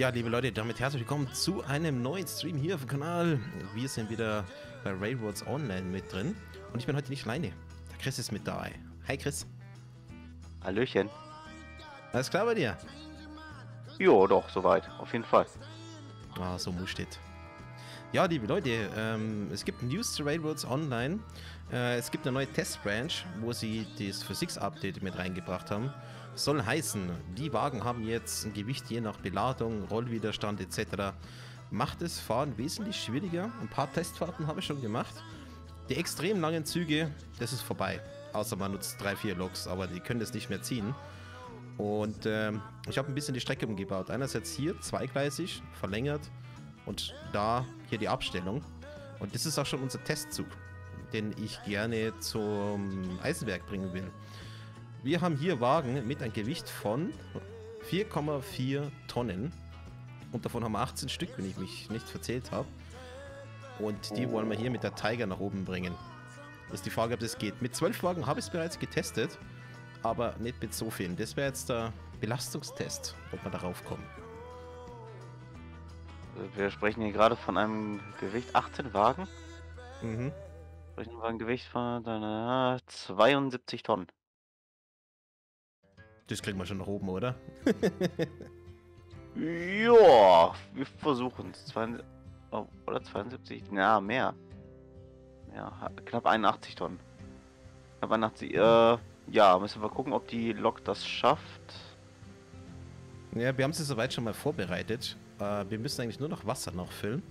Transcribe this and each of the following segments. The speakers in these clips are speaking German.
Ja, liebe Leute, damit herzlich willkommen zu einem neuen Stream hier auf dem Kanal. Wir sind wieder bei Railroads Online mit drin und ich bin heute nicht alleine. Der Chris ist mit dabei. Hi Chris. Hallöchen. Alles klar bei dir? Jo, doch, soweit. Auf jeden Fall. Ah, so muss steht. Ja, liebe Leute, ähm, es gibt News zu Railroads Online. Äh, es gibt eine neue Testbranch, wo sie das Physics-Update mit reingebracht haben. Soll heißen, die Wagen haben jetzt ein Gewicht je nach Beladung, Rollwiderstand etc. Macht es Fahren wesentlich schwieriger. Ein paar Testfahrten habe ich schon gemacht. Die extrem langen Züge, das ist vorbei. Außer man nutzt drei, vier Loks, aber die können das nicht mehr ziehen. Und äh, ich habe ein bisschen die Strecke umgebaut. Einerseits hier zweigleisig, verlängert und da hier die Abstellung. Und das ist auch schon unser Testzug, den ich gerne zum Eisenwerk bringen will. Wir haben hier Wagen mit einem Gewicht von 4,4 Tonnen. Und davon haben wir 18 Stück, wenn ich mich nicht verzählt habe. Und die wollen wir hier mit der Tiger nach oben bringen. Das ist die Frage, ob das geht. Mit 12 Wagen habe ich es bereits getestet, aber nicht mit so vielen. Das wäre jetzt der Belastungstest, ob wir darauf kommen. Wir sprechen hier gerade von einem Gewicht 18 Wagen. Mhm. Sprechen wir ein Gewicht von äh, 72 Tonnen. Das kriegen wir schon nach oben, oder? ja, wir versuchen es. Oh, oder 72? Ja, mehr. Ja, knapp 81 Tonnen. Knapp 81. Äh, ja, müssen wir gucken, ob die Lok das schafft. Ja, wir haben sie soweit schon mal vorbereitet. Äh, wir müssen eigentlich nur noch Wasser noch füllen.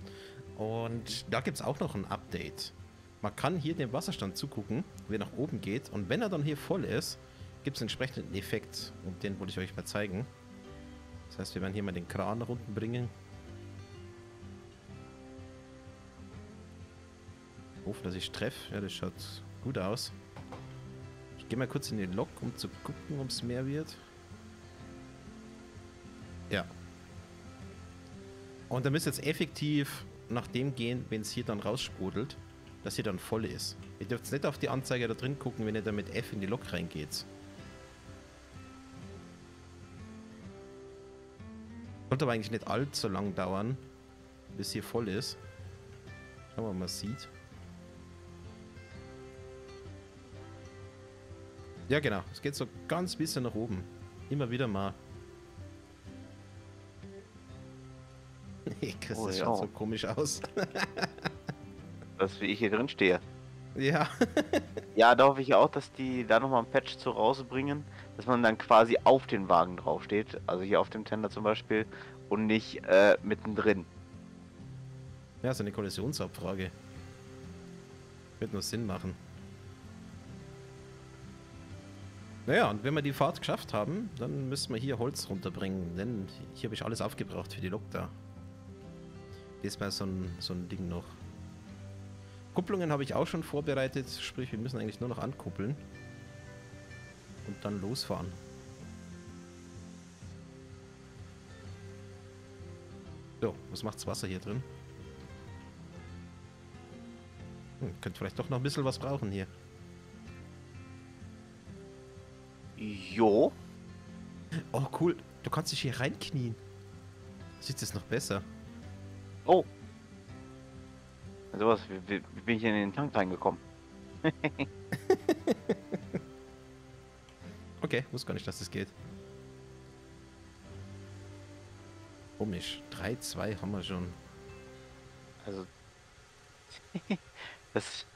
Und da gibt es auch noch ein Update. Man kann hier dem Wasserstand zugucken, wie er nach oben geht. Und wenn er dann hier voll ist, gibt es einen Effekt. Und den wollte ich euch mal zeigen. Das heißt, wir werden hier mal den Kran nach unten bringen. Hoffe, dass ich treffe. Ja, das schaut gut aus. Ich gehe mal kurz in den Lok, um zu gucken, ob es mehr wird. Ja. Und dann müsst ihr jetzt effektiv nach dem gehen, wenn es hier dann raussprudelt, dass hier dann voll ist. Ihr dürft nicht auf die Anzeige da drin gucken, wenn ihr da mit F in die Lok reingeht. Sollte aber eigentlich nicht allzu lang dauern, bis hier voll ist. Schauen wir mal, was sieht. Ja, genau. Es geht so ganz bisschen nach oben. Immer wieder mal. Nee, Chris, Oh, das ja. schaut so komisch aus. Das wie ich hier drin stehe. ja. Ja, da hoffe ich auch, dass die da nochmal ein Patch zu rausbringen, dass man dann quasi auf den Wagen draufsteht. Also hier auf dem Tender zum Beispiel. Und nicht äh, mittendrin. Ja, so eine Kollisionsabfrage. Wird nur Sinn machen. Naja, und wenn wir die Fahrt geschafft haben, dann müssen wir hier Holz runterbringen, denn hier habe ich alles aufgebraucht für die Lok da. Wäre so ein, so ein Ding noch. Kupplungen habe ich auch schon vorbereitet, sprich wir müssen eigentlich nur noch ankuppeln. Und dann losfahren. So, was macht's Wasser hier drin? Hm, könnte vielleicht doch noch ein bisschen was brauchen hier. Jo. Oh, cool. Du kannst dich hier reinknien. Sieht es noch besser. Oh. Sowas, wie, wie, wie bin ich in den Tank reingekommen? Okay, wusste gar nicht, dass das geht. Komisch. 3-2 haben wir schon. Also. das.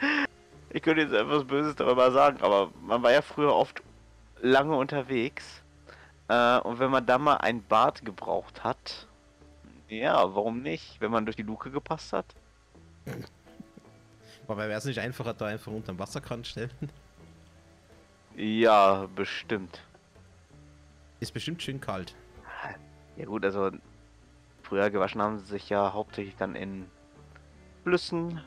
ich könnte jetzt etwas Böses darüber sagen, aber man war ja früher oft lange unterwegs. Äh, und wenn man da mal ein Bad gebraucht hat, ja, warum nicht? Wenn man durch die Luke gepasst hat. Aber wäre es nicht einfacher, da einfach unter dem Wasserkran stellen? Ja, bestimmt. Ist bestimmt schön kalt. Ja gut, also früher gewaschen haben sie sich ja hauptsächlich dann in Flüssen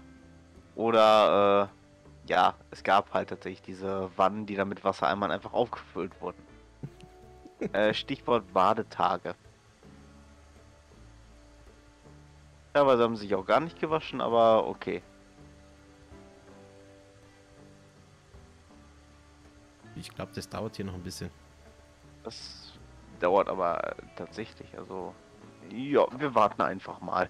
oder äh, ja, es gab halt tatsächlich diese Wannen, die dann mit Wassereimern einfach aufgefüllt wurden. äh, Stichwort Badetage. Teilweise haben sie sich auch gar nicht gewaschen, aber okay. Ich glaube, das dauert hier noch ein bisschen. Das dauert aber tatsächlich. Also, ja, wir warten einfach mal.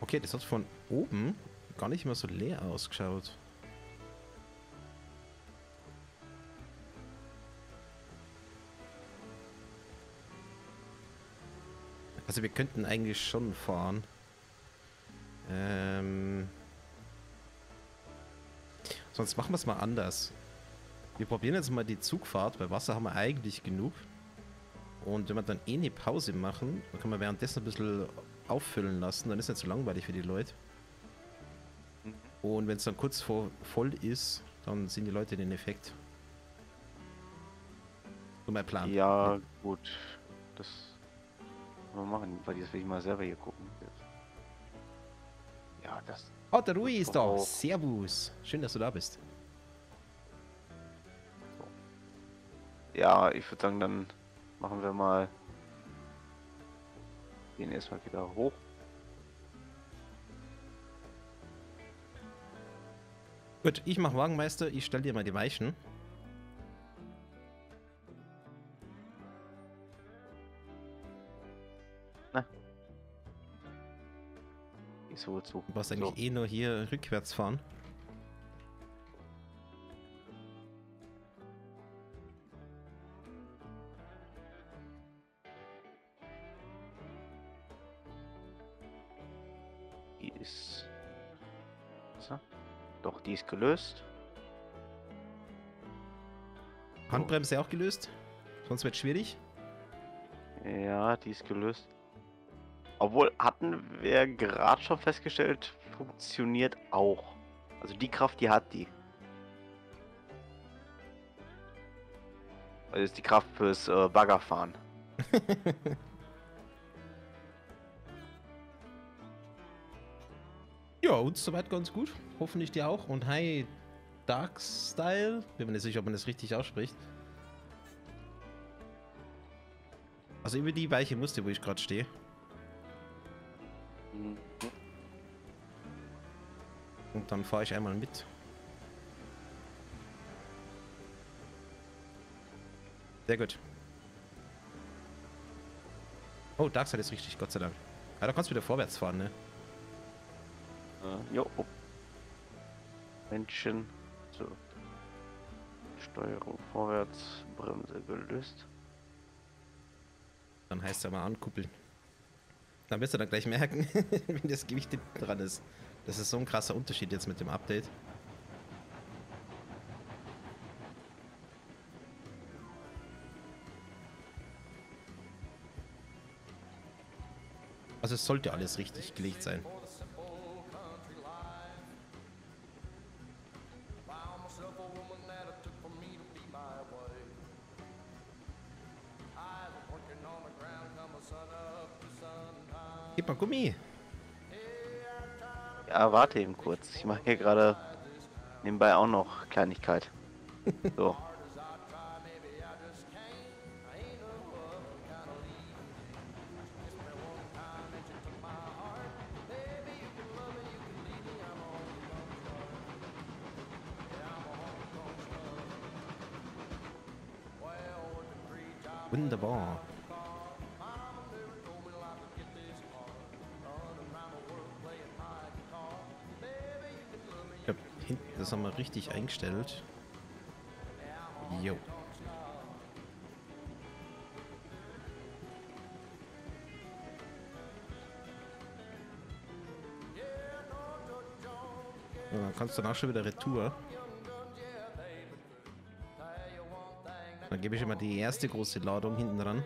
Okay, das hat von oben gar nicht mehr so leer ausgeschaut. Also wir könnten eigentlich schon fahren. Ähm Sonst machen wir es mal anders. Wir probieren jetzt mal die Zugfahrt, weil Wasser haben wir eigentlich genug. Und wenn wir dann eh eine Pause machen, dann können wir währenddessen ein bisschen auffüllen lassen, dann ist es nicht so langweilig für die Leute. Und wenn es dann kurz vor voll ist, dann sind die Leute den Effekt. So mein Plan. Ja, gut. Das wir machen, weil jetzt will ich mal selber hier gucken. Ja, das. Oh, der Rui ist da. Servus. Schön, dass du da bist. Ja, ich würde sagen, dann machen wir mal den erstmal wieder hoch. Gut, ich mache Wagenmeister, ich stelle dir mal die Weichen. Ist wohl zu. Du brauchst eigentlich so. eh nur hier rückwärts fahren. Die ist gelöst. Handbremse auch gelöst? Sonst wird es schwierig. Ja, die ist gelöst. Obwohl, hatten wir gerade schon festgestellt, funktioniert auch. Also die Kraft, die hat die. Das ist die Kraft fürs äh, Baggerfahren. ja, uns soweit ganz gut hoffentlich dir auch. Und hi, Dark Style. Bin mir nicht sicher, ob man das richtig ausspricht. Also über die weiche Muster, wo ich gerade stehe. Und dann fahre ich einmal mit. Sehr gut. Oh, Darkseid ist richtig, Gott sei Dank. Ja, da kannst du wieder vorwärts fahren, ne? Uh, jo. Männchen. So. Steuerung vorwärts, Bremse gelöst. Dann heißt es ja mal ankuppeln. Dann wirst du dann gleich merken, wenn das Gewicht dran ist. Das ist so ein krasser Unterschied jetzt mit dem Update. Also es sollte alles richtig gelegt sein. Warte eben kurz. Ich mache hier gerade nebenbei auch noch Kleinigkeit. So. richtig eingestellt. Jo. Ja, dann kannst du danach schon wieder Retour. Dann gebe ich immer die erste große Ladung hinten dran.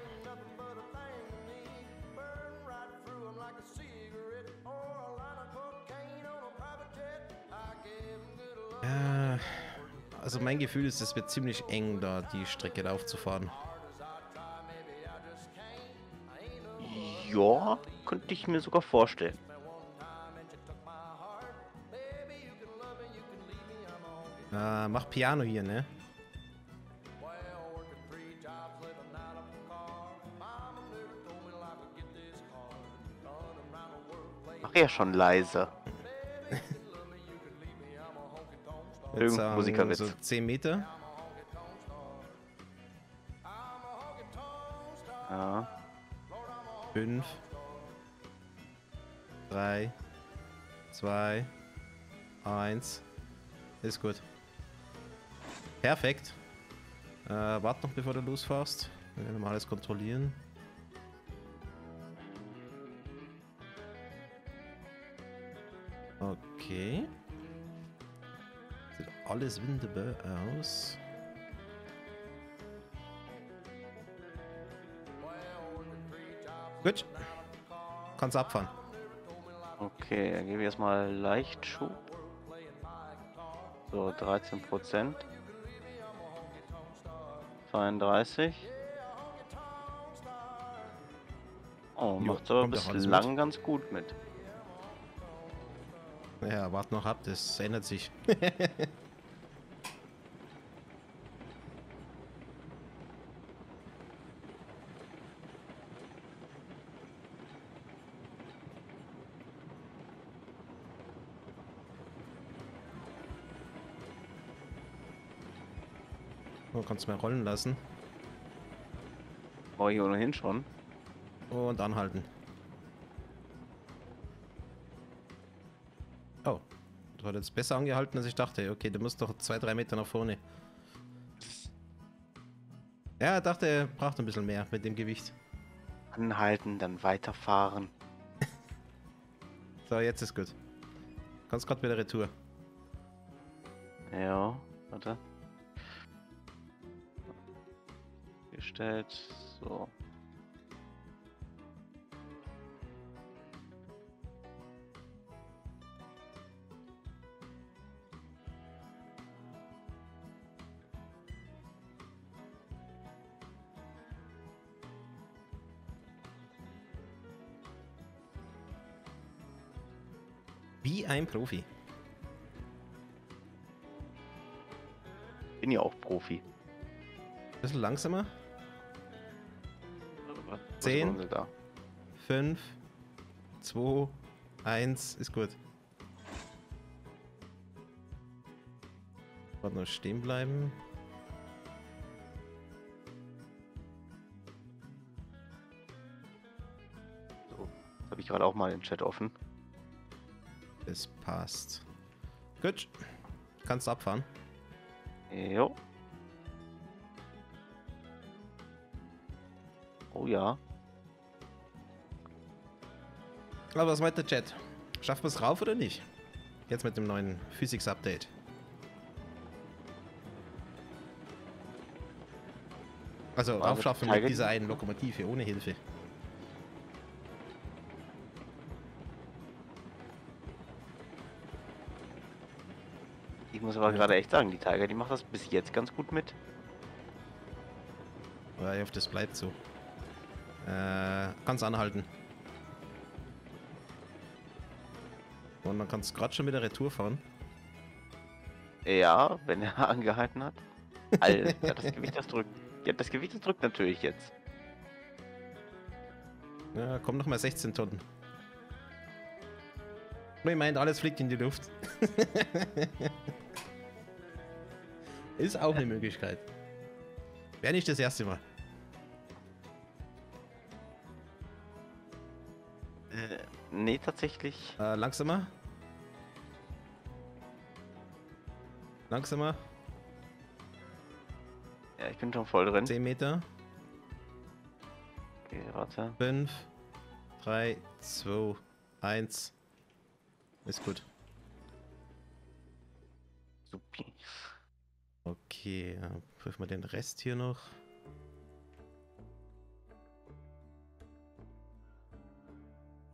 Mein Gefühl ist, es wird ziemlich eng, da die Strecke raufzufahren. Ja, könnte ich mir sogar vorstellen. Äh, mach Piano hier, ne? Mach ja schon leise. Jetzt Irgendein Musikerwitz. so 10 Meter. Ja. 5, 3, 2, 1. Ist gut. Perfekt. Äh, warte noch, bevor du losfährst. Wir werden mal alles kontrollieren. Okay. Alles wunderbar aus. Gut. Kannst abfahren. Okay, dann gebe ich erstmal Leichtschub. So, 13 Prozent. 32. Oh, Jo, macht aber doch alles bislang ganz gut mit. Ja, wart noch ab, das ändert sich. Kannst du mal rollen lassen Oh, hier ohnehin schon. und anhalten. Oh, du hat jetzt besser angehalten, als ich dachte. Okay, du musst doch zwei, drei Meter nach vorne. Ja, dachte, er braucht ein bisschen mehr mit dem Gewicht. Anhalten, dann weiterfahren. So, jetzt ist gut. Kannst gerade wieder Retour. Ja, warte. Gestellt, so. Wie ein Profi. Bin ja auch Profi. bisschen langsamer. Was Zehn. machen sie da? 5, 2, 1, ist gut. Warte noch stehen bleiben. So, habe ich gerade auch mal den Chat offen. Das passt. Gut. Kannst abfahren. Jo. Oh ja. Aber was meint der Chat? Schafft man es rauf oder nicht? Jetzt mit dem neuen Physics-Update. Also War raufschaffen mit dieser einen Lokomotive ohne Hilfe. Ich muss aber gerade echt sagen, die Tiger, die macht das bis jetzt ganz gut mit. Aber ich hoffe, das bleibt so. Äh, kannst anhalten. Und dann kannst du gerade schon wieder Retour fahren. Ja, wenn er angehalten hat. Alter, das Gewicht, das drückt. Ja, das Gewicht, das drückt natürlich jetzt. Ja, komm noch mal 16 Tonnen. Ich meint, alles fliegt in die Luft. Ist auch eine Möglichkeit. Wäre nicht das erste Mal. Äh, nee, tatsächlich. Äh, langsamer. Langsamer. Ja, ich bin schon voll drin. 10 Meter. Okay, warte. 5, 3, 2, 1. Ist gut. Supi. Okay, prüfen wir den Rest hier noch.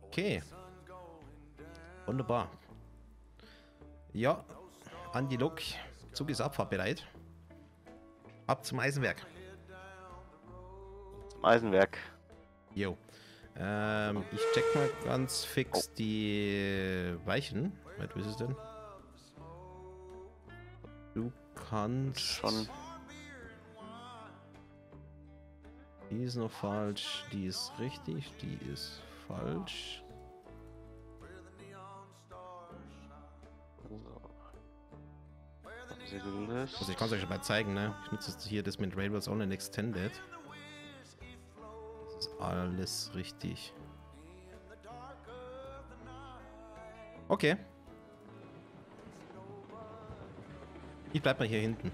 Okay. Wunderbar. Ja, an die Lok. Zug ist abfahrbereit. Ab zum Eisenwerk. Zum Eisenwerk. Jo. Ähm, ich check mal ganz fix die Weichen. Wie ist es denn? Du kannst. Schon. Die ist noch falsch. Die ist richtig. Die ist falsch. Gelöst. Also ich kann es euch schon mal zeigen, ne? Ich nutze jetzt hier das mit Railroads Online Extended. Das ist alles richtig. Okay. Ich bleib mal hier hinten.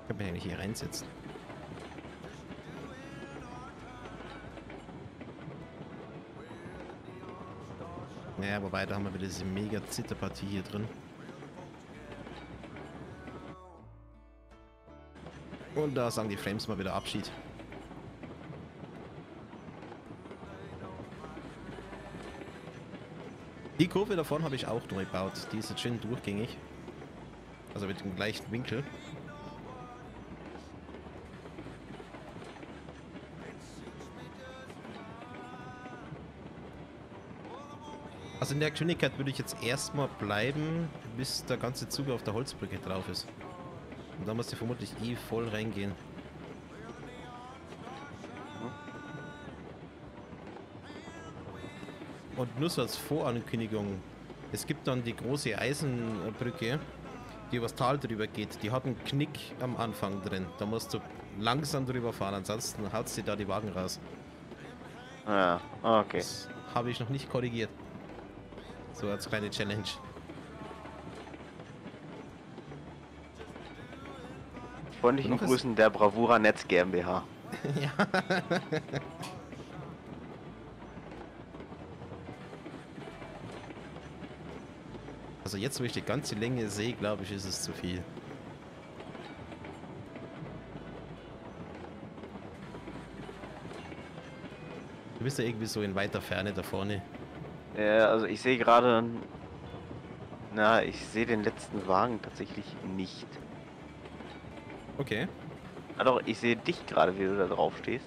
Ich kann mich eigentlich hier reinsetzen. Naja, wobei, da haben wir wieder diese mega Zitterpartie hier drin. Und da sagen die Frames mal wieder Abschied. Die Kurve davon habe ich auch neu gebaut. Die ist jetzt schön durchgängig. Also mit dem gleichen Winkel. Also in der Geschwindigkeit würde ich jetzt erstmal bleiben, bis der ganze Zug auf der Holzbrücke drauf ist. Und dann muss ich vermutlich eh voll reingehen. Und nur so als Vorankündigung. Es gibt dann die große Eisenbrücke, die übers Tal drüber geht. Die hat einen Knick am Anfang drin. Da musst du langsam drüber fahren, ansonsten haut sie da die Wagen raus. Ja, okay. Das habe ich noch nicht korrigiert. So als kleine Challenge. Freundlichen Grüßen der Bravura Netz GmbH. ja. Also jetzt, wo ich die ganze Länge sehe, glaube ich, ist es zu viel. Du bist ja irgendwie so in weiter Ferne da vorne. Ja, also ich sehe gerade. Na, ich sehe den letzten Wagen tatsächlich nicht. Okay. Ah doch, ich sehe dich gerade, wie du da drauf stehst.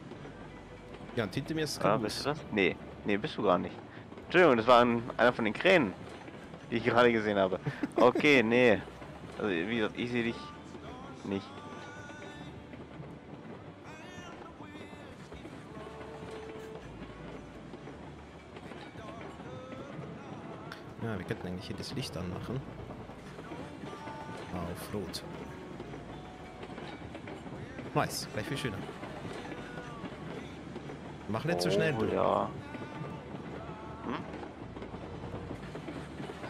Ja, und hinter mir ist Ah, bist du das? Nee, nee, bist du gar nicht. Entschuldigung, das war ein, einer von den Kränen, die ich gerade gesehen habe. Okay, nee. Also wie gesagt, ich sehe dich nicht. Ja, wir könnten eigentlich hier das Licht anmachen. Auf Rot. Nice, gleich viel schöner. Mach nicht so schnell, Oh, du. Ja.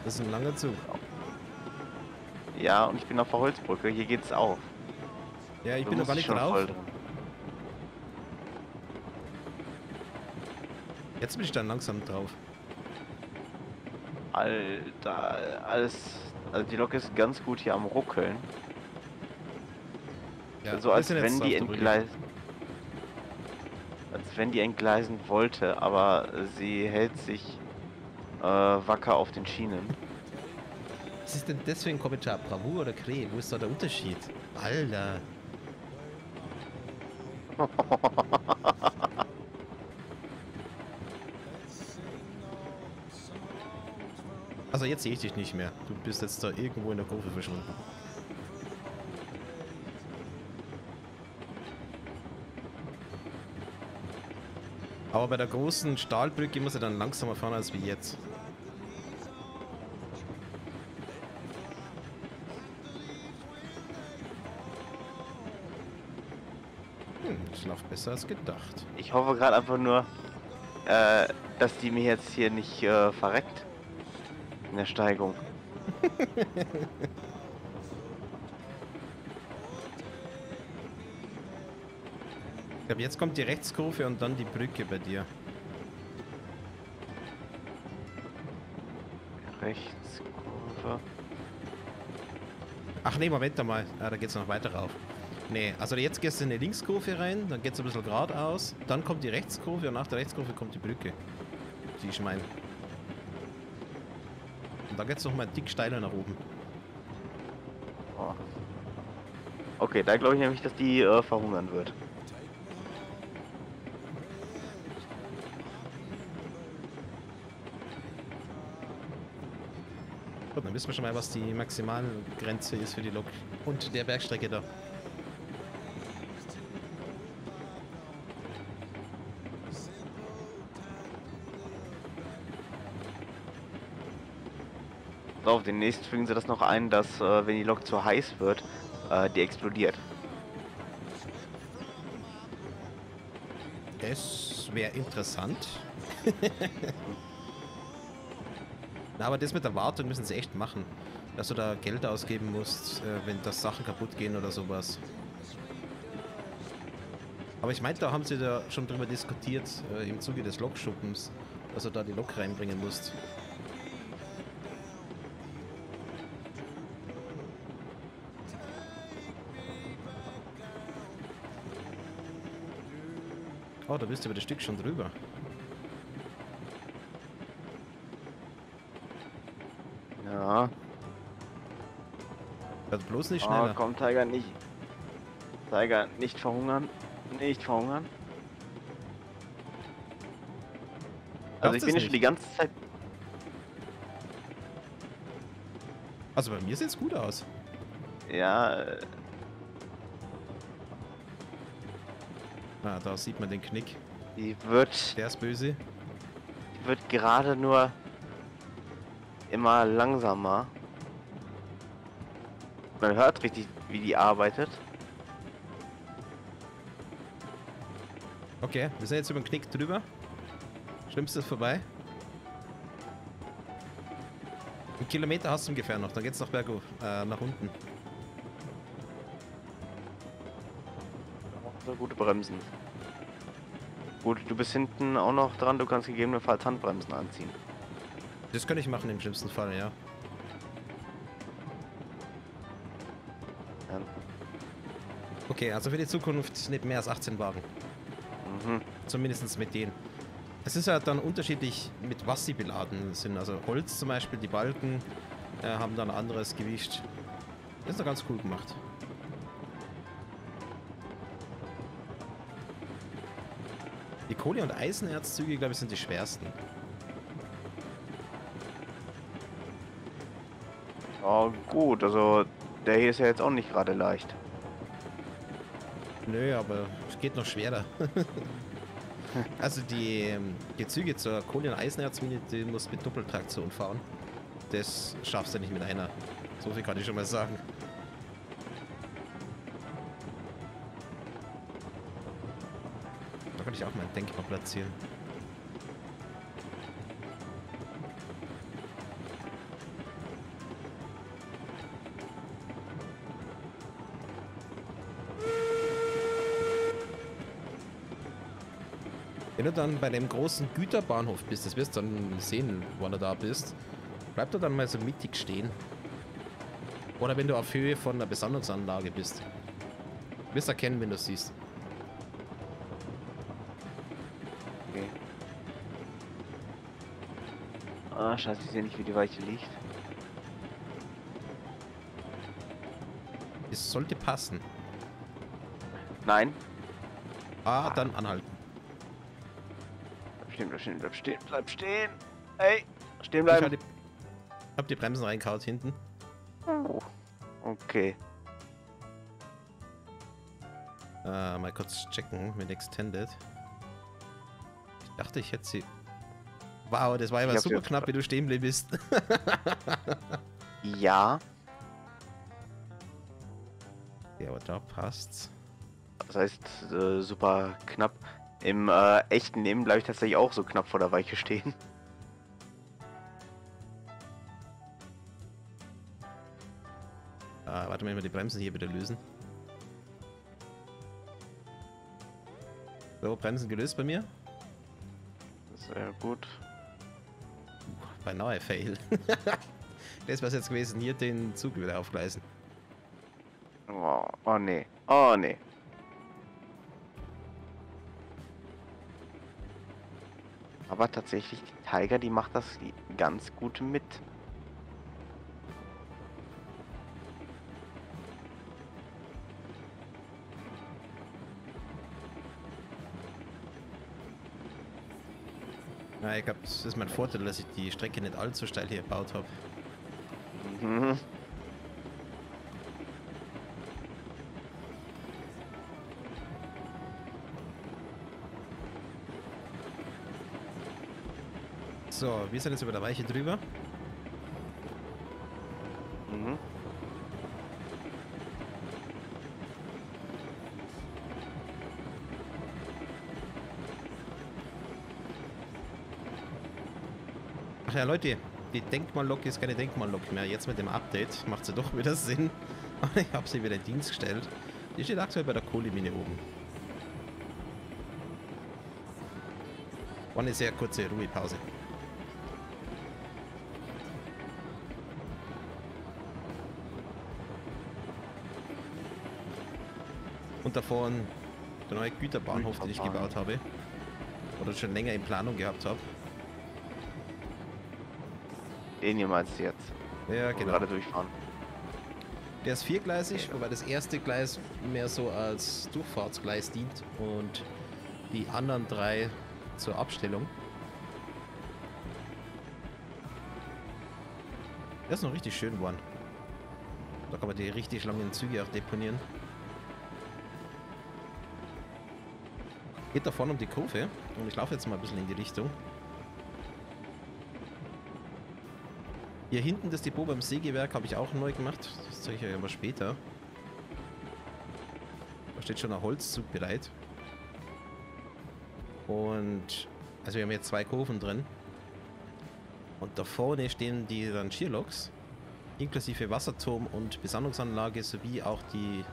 Das ist ein langer Zug. Ja, und ich bin auf der Holzbrücke. Hier geht's auf. Ja, ich Du bin gar nicht schon drauf. Jetzt bin ich dann langsam drauf. Alter, alles. Also die Lok ist ganz gut hier am Ruckeln. Ja, so wir als wenn die entgleisen. Als wenn die entgleisen wollte, aber sie hält sich äh, wacker auf den Schienen. Was ist denn ein Kommentar? Bravour oder Krähe? Wo ist da der Unterschied? Alter. jetzt sehe ich dich nicht mehr. Du bist jetzt da irgendwo in der Kurve verschwunden. Aber bei der großen Stahlbrücke muss er dann langsamer fahren als wie jetzt. Hm, besser als gedacht. Ich hoffe gerade einfach nur, äh, dass die mir jetzt hier nicht äh, verreckt. In der Steigung. Ich glaube, jetzt kommt die Rechtskurve und dann die Brücke bei dir. Rechtskurve. Ach nee, Moment einmal. Ah, da geht's noch weiter rauf. Nee, also jetzt gehst du in eine Linkskurve rein, dann geht's ein bisschen geradeaus, dann kommt die Rechtskurve und nach der Rechtskurve kommt die Brücke. Die ich meine. Da geht's noch mal dick steiler nach oben. Oh. Okay, da glaube ich nämlich, dass die äh, verhungern wird. Gut, dann wissen wir schon mal, was die Maximalgrenze ist für die Lok. Und der Bergstrecke da. Auf demnächst fügen sie das noch ein, dass äh, wenn die Lok zu heiß wird, äh, die explodiert. Das wäre interessant. Na, aber das mit der Wartung müssen sie echt machen. Dass du da Geld ausgeben musst, äh, wenn das Sachen kaputt gehen oder sowas. Aber ich meinte, da haben sie da schon drüber diskutiert, äh, im Zuge des Lokschuppens, dass du da die Lok reinbringen musst. Oh, da bist du über das Stück schon drüber. Ja. Also bloß nicht Oh, schneller. komm, Tiger, nicht. Tiger, nicht verhungern. Nicht verhungern. Also ich bin ja schon die nicht? ganze Zeit. Also bei mir sieht's gut aus. Ja, Ah, da sieht man den Knick. die wird, Der ist böse. die wird gerade nur immer langsamer. Man hört richtig, wie die arbeitet. Okay, wir sind jetzt über den Knick drüber. Schlimmstes vorbei. Ein Kilometer hast du ungefähr noch, dann geht's noch bergauf, äh, nach unten. So gute Bremsen. Gut, du bist hinten auch noch dran, du kannst gegebenenfalls Handbremsen anziehen. Das könnte ich machen im schlimmsten Fall, ja. Ja. Okay, also für die Zukunft nicht mehr als 18 Wagen. Mhm. Zumindest mit denen. Es ist ja dann unterschiedlich, mit was sie beladen sind. Also Holz zum Beispiel, die Balken äh, haben dann ein anderes Gewicht. Das ist doch ganz cool gemacht. Die Kohle- und Eisenerzzüge, glaube ich, sind die schwersten. Oh, gut, also der hier ist ja jetzt auch nicht gerade leicht. Nö, aber es geht noch schwerer. also die, ähm, die Züge zur Kohle- und Eisenerzmine, die musst du mit Doppeltraktion fahren. Das schaffst du nicht mit einer. So viel kann ich schon mal sagen. Ich auch mein Denkmal platzieren. Wenn du dann bei dem großen Güterbahnhof bist, das wirst du dann sehen, wann du da bist, bleib da dann mal so mittig stehen. Oder wenn du auf Höhe von einer Besandungsanlage bist. Du wirst erkennen, wenn du siehst. Ah, scheiße, ich sehe nicht, wie die Weiche liegt. Es sollte passen. Nein. Ah, dann anhalten. Bleib stehen, bleib stehen, bleib stehen, bleib stehen. Ey, stehen Ich hab bleiben. die, hab die Bremsen reingehaut hinten. Oh. Okay. Äh, mal kurz checken mit Extended. Ich dachte, ich hätte sie. Wow, das war sie super knapp, wie du stehen bist. Ja, ja, aber da passt's. das heißt äh, super knapp. Im äh, echten Leben bleibe ich tatsächlich auch so knapp vor der Weiche stehen. Ah, warte mal, mal die Bremsen hier wieder lösen. So, Bremsen gelöst bei mir. Sehr gut. Beinahe Fail. das war's jetzt gewesen. Hier den Zug wieder aufgleisen. Oh, oh nee. Oh nee. Aber tatsächlich, die Tiger, die macht das ganz gut mit. Ja, ich glaube, das ist mein Vorteil, dass ich die Strecke nicht allzu steil hier gebaut habe. Mhm. So, wir sind jetzt über der Weiche drüber. Ach ja, Leute, die Denkmallok ist keine Denkmallok mehr. Jetzt mit dem Update macht sie doch wieder Sinn. ich habe sie wieder in Dienst gestellt. Die steht aktuell bei der Kohlemine oben. War eine sehr kurze Ruhepause. Und davon der neue Güterbahnhof, den ich gebaut habe. Oder schon länger in Planung gehabt habe. Den hier meinst du jetzt? Ja, genau. Gerade durchfahren. Der ist viergleisig, wobei das erste Gleis mehr so als Durchfahrtsgleis dient und die anderen drei zur Abstellung. Der ist noch richtig schön geworden. Da kann man die richtig langen Züge auch deponieren. Geht da vorne um die Kurve und ich laufe jetzt mal ein bisschen in die Richtung. Hier hinten das Depot beim Sägewerk habe ich auch neu gemacht. Das zeige ich euch aber später. Da steht schon ein Holzzug bereit. Und also wir haben jetzt zwei Kurven drin. Und da vorne stehen die Rangierloks, inklusive Wasserturm und Besandungsanlage sowie auch die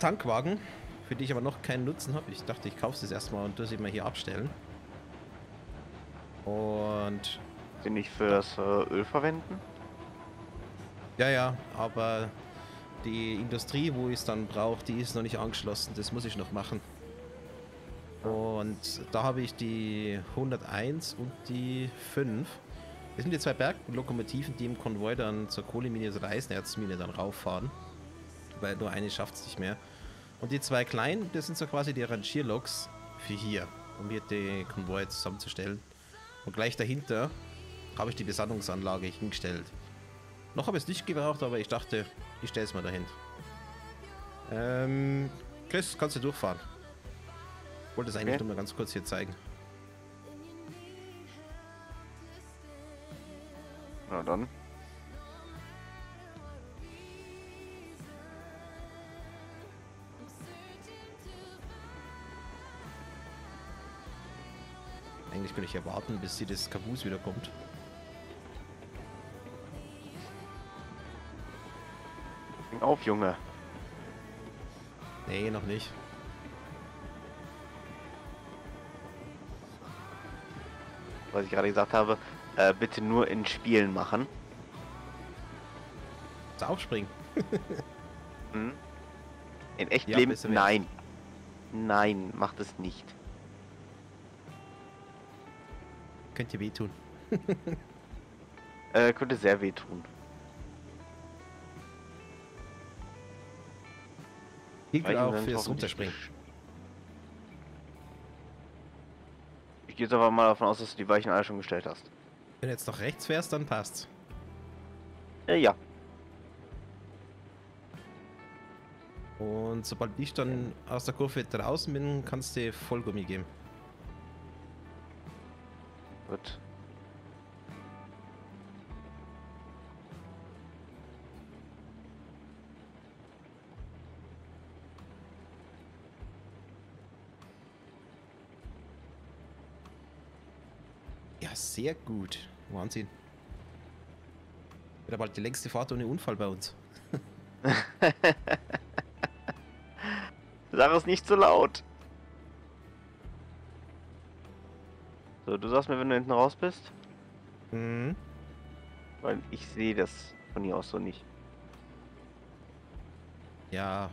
Tankwagen, für die ich aber noch keinen Nutzen habe. Ich dachte, ich kaufe es erstmal und tue sie mal hier abstellen. Und Sie nicht für das äh, Öl verwenden? Ja, ja, aber die Industrie, wo ich es dann brauche, die ist noch nicht angeschlossen. Das muss ich noch machen. Und da habe ich die 101 und die 5. Das sind die zwei Berglokomotiven, die im Konvoi dann zur Kohlemine, der Eisenerzmine dann rauffahren. Weil nur eine schafft es nicht mehr. Und die zwei kleinen, das sind so quasi die Rangierloks für hier, um hier die Konvoi zusammenzustellen. Und gleich dahinter habe ich die Besandungsanlage hingestellt. Noch habe ich es nicht gebraucht, aber ich dachte, ich stelle es mal dahin. Ähm, Chris, kannst du durchfahren? Ich wollte es eigentlich okay. nur mal ganz kurz hier zeigen. Na dann. Eigentlich könnte ich ja warten, bis sie das Kabus wieder kommt. Auf, Junge. Nee, noch nicht. Was ich gerade gesagt habe, äh, bitte nur in Spielen machen. Aufspringen. hm? In Echtleben? Ja, nein. Nein, macht es nicht. Könnte wehtun. äh, könnte sehr wehtun. Hilft auch fürs Runterspringen. Ich gehe jetzt aber mal davon aus, dass du die Weichen alle schon gestellt hast. Wenn du jetzt noch rechts fährst, dann passt's. Äh, ja. Und sobald ich dann aus der Kurve draußen bin, kannst du Vollgummi geben. Gut. Sehr gut. Wahnsinn. Wird bald die längste Fahrt ohne Unfall bei uns. Sag es nicht so laut. So, du sagst mir, wenn du hinten raus bist. Mhm. Weil ich sehe das von hier aus so nicht. Ja,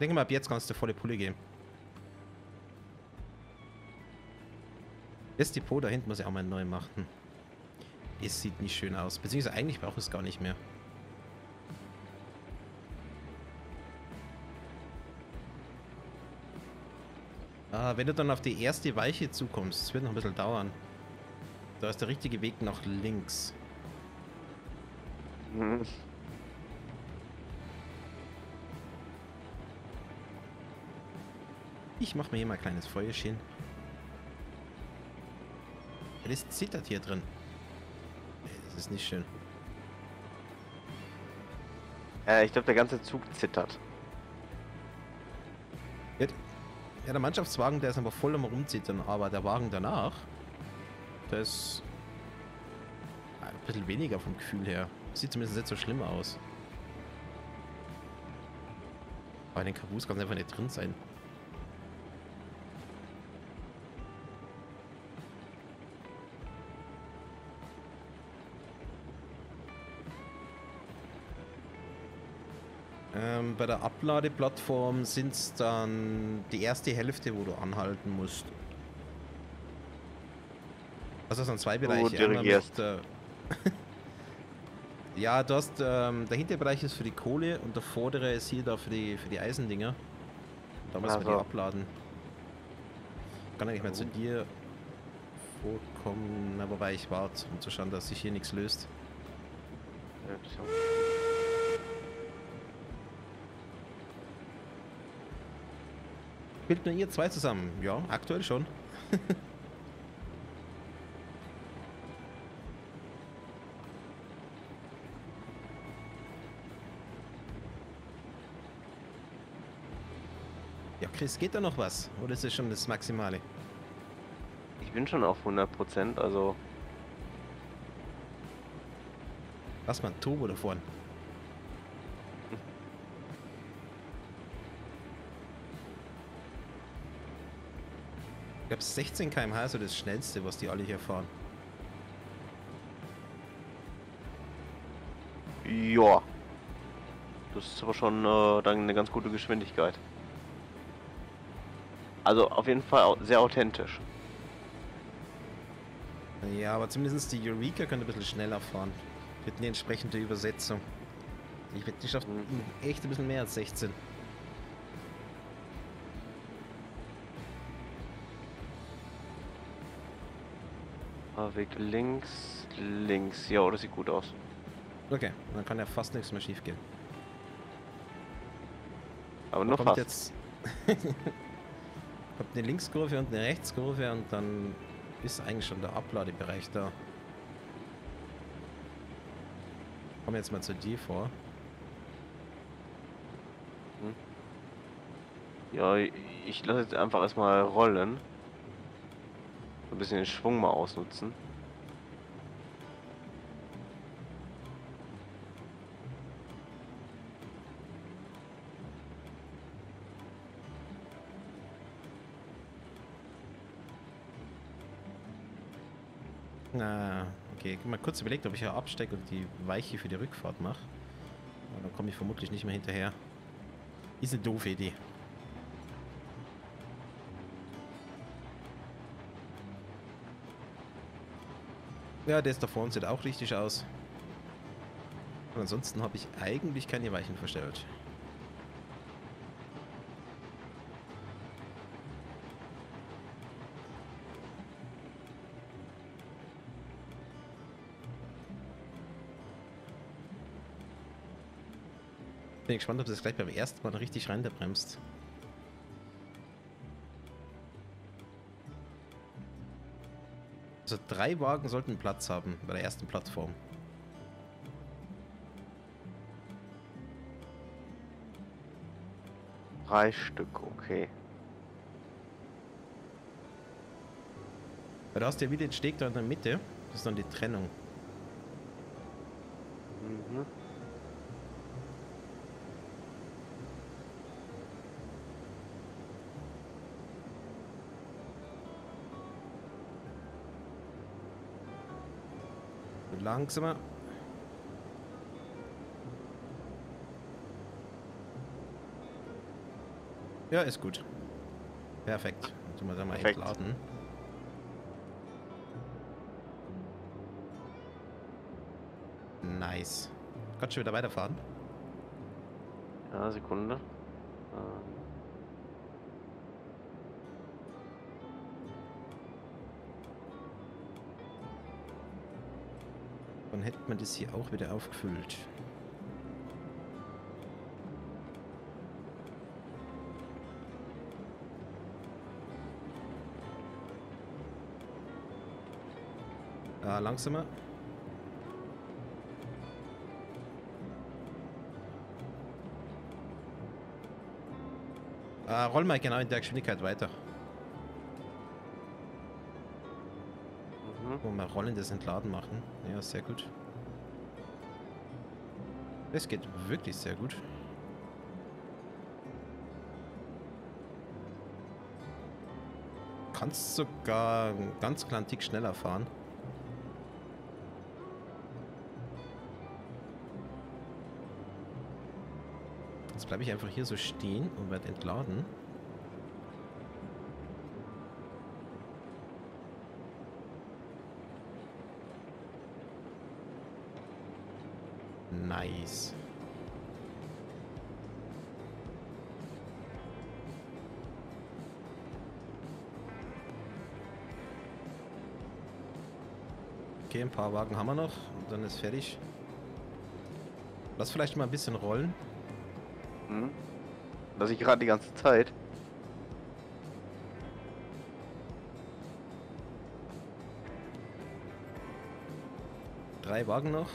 denke mal, ab jetzt kannst du volle Pulle gehen. Das Depot da hinten muss ich auch mal neu machen. Es sieht nicht schön aus. Beziehungsweise eigentlich brauche ich es gar nicht mehr. Ah, wenn du dann auf die erste Weiche zukommst, es wird noch ein bisschen dauern. Da ist der richtige Weg nach links. Mhm. Ich mache mir hier mal ein kleines Feuerchen. Es zittert hier drin. Das ist nicht schön. Äh, ich glaube, der ganze Zug zittert. Ja, der Mannschaftswagen, der ist aber voll am rumzittern, aber der Wagen danach, der ist ein bisschen weniger vom Gefühl her. Sieht zumindest nicht so schlimm aus. Aber in den Kabus kann es einfach nicht drin sein. Ähm, bei der Abladeplattform sind es dann die erste Hälfte, wo du anhalten musst. Also es sind zwei Bereiche. Du. Mit, äh, ja, du hast, ähm, der hintere Bereich ist für die Kohle und der vordere ist hier da für die, für die Eisendinger. Da müssen wir die Also. abladen. Kann eigentlich mal zu dir vorkommen, na, wobei ich warte, um zu schauen, dass sich hier nichts löst. Spielt nur ihr zwei zusammen? Ja, aktuell schon. ja, Chris, geht da noch was? Oder ist es schon das Maximale? Ich bin schon auf 100%, also Lass mal ein Turbo da Ich glaube 16 km/h ist so das schnellste, was die alle hier fahren. ja. Das ist aber schon äh, dann eine ganz gute Geschwindigkeit. Also auf jeden Fall sehr authentisch. Ja, aber zumindest die Eureka könnte ein bisschen schneller fahren. Mit einer entsprechenden Übersetzung. Ich wette, die schafft Mhm. echt ein bisschen mehr als 16. Fahrweg links, links. Ja, das sieht gut aus. Okay, dann kann ja fast nichts mehr schief gehen. Aber nur fast. jetzt kommt eine Linkskurve und eine Rechtskurve und dann ist eigentlich schon der Abladebereich da. Komm jetzt mal zu dir vor. Ja, ich lasse jetzt einfach erstmal rollen. Ein bisschen den Schwung mal ausnutzen. Na, okay. Ich mal kurz überlegt, ob ich hier abstecke und die Weiche für die Rückfahrt mache. Dann komme ich vermutlich nicht mehr hinterher. Ist eine doofe Idee. Ja, der ist da vorne sieht auch richtig aus. Und ansonsten habe ich eigentlich keine Weichen verstellt. Bin gespannt, ob das gleich beim ersten Mal richtig rein bremst. Also drei Wagen sollten Platz haben bei der ersten Plattform. Drei Stück, okay. Weil du hast ja wieder den Steg da in der Mitte. Das ist dann die Trennung. Langsamer. Ja, ist gut. Perfekt. Dann tun wir da mal Perfekt. entladen. Nice. Kannst du wieder weiterfahren? Ja, Sekunde. Ähm, hätte man das hier auch wieder aufgefüllt. Ja, langsamer. Ah, roll mal genau in der Geschwindigkeit weiter. Wollen wir mal rollendes Entladen machen. Ja, sehr gut. Das geht wirklich sehr gut. Kannst sogar einen ganz kleinen Tick schneller fahren. Jetzt bleibe ich einfach hier so stehen und werde entladen. Nice. Okay, ein paar Wagen haben wir noch und dann ist fertig. Lass vielleicht mal ein bisschen rollen. Hm? Das ich gerade die ganze Zeit. Drei Wagen noch.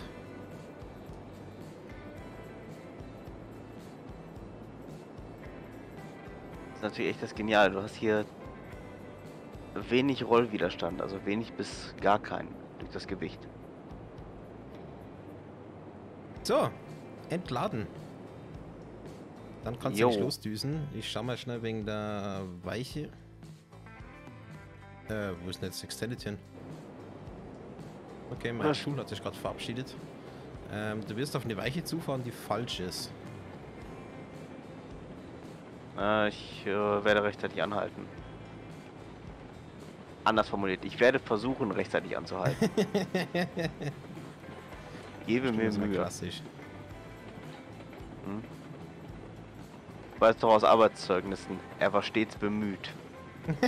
Natürlich echt das Genial. Du hast hier wenig Rollwiderstand, also wenig bis gar keinen durch das Gewicht. So, entladen. Dann kannst Jo. du nicht losdüsen. Ich schau mal schnell wegen der Weiche. Äh, wo ist denn jetzt Extended hin? Okay, mein. Stuhl hat sich gerade verabschiedet. Ähm, du wirst auf eine Weiche zufahren, die falsch ist. Äh, ich äh, werde rechtzeitig anhalten. Anders formuliert, ich werde versuchen, rechtzeitig anzuhalten. Gebe mir Mühe. klassisch. Hm? Ich weiß doch aus Arbeitszeugnissen, er war stets bemüht.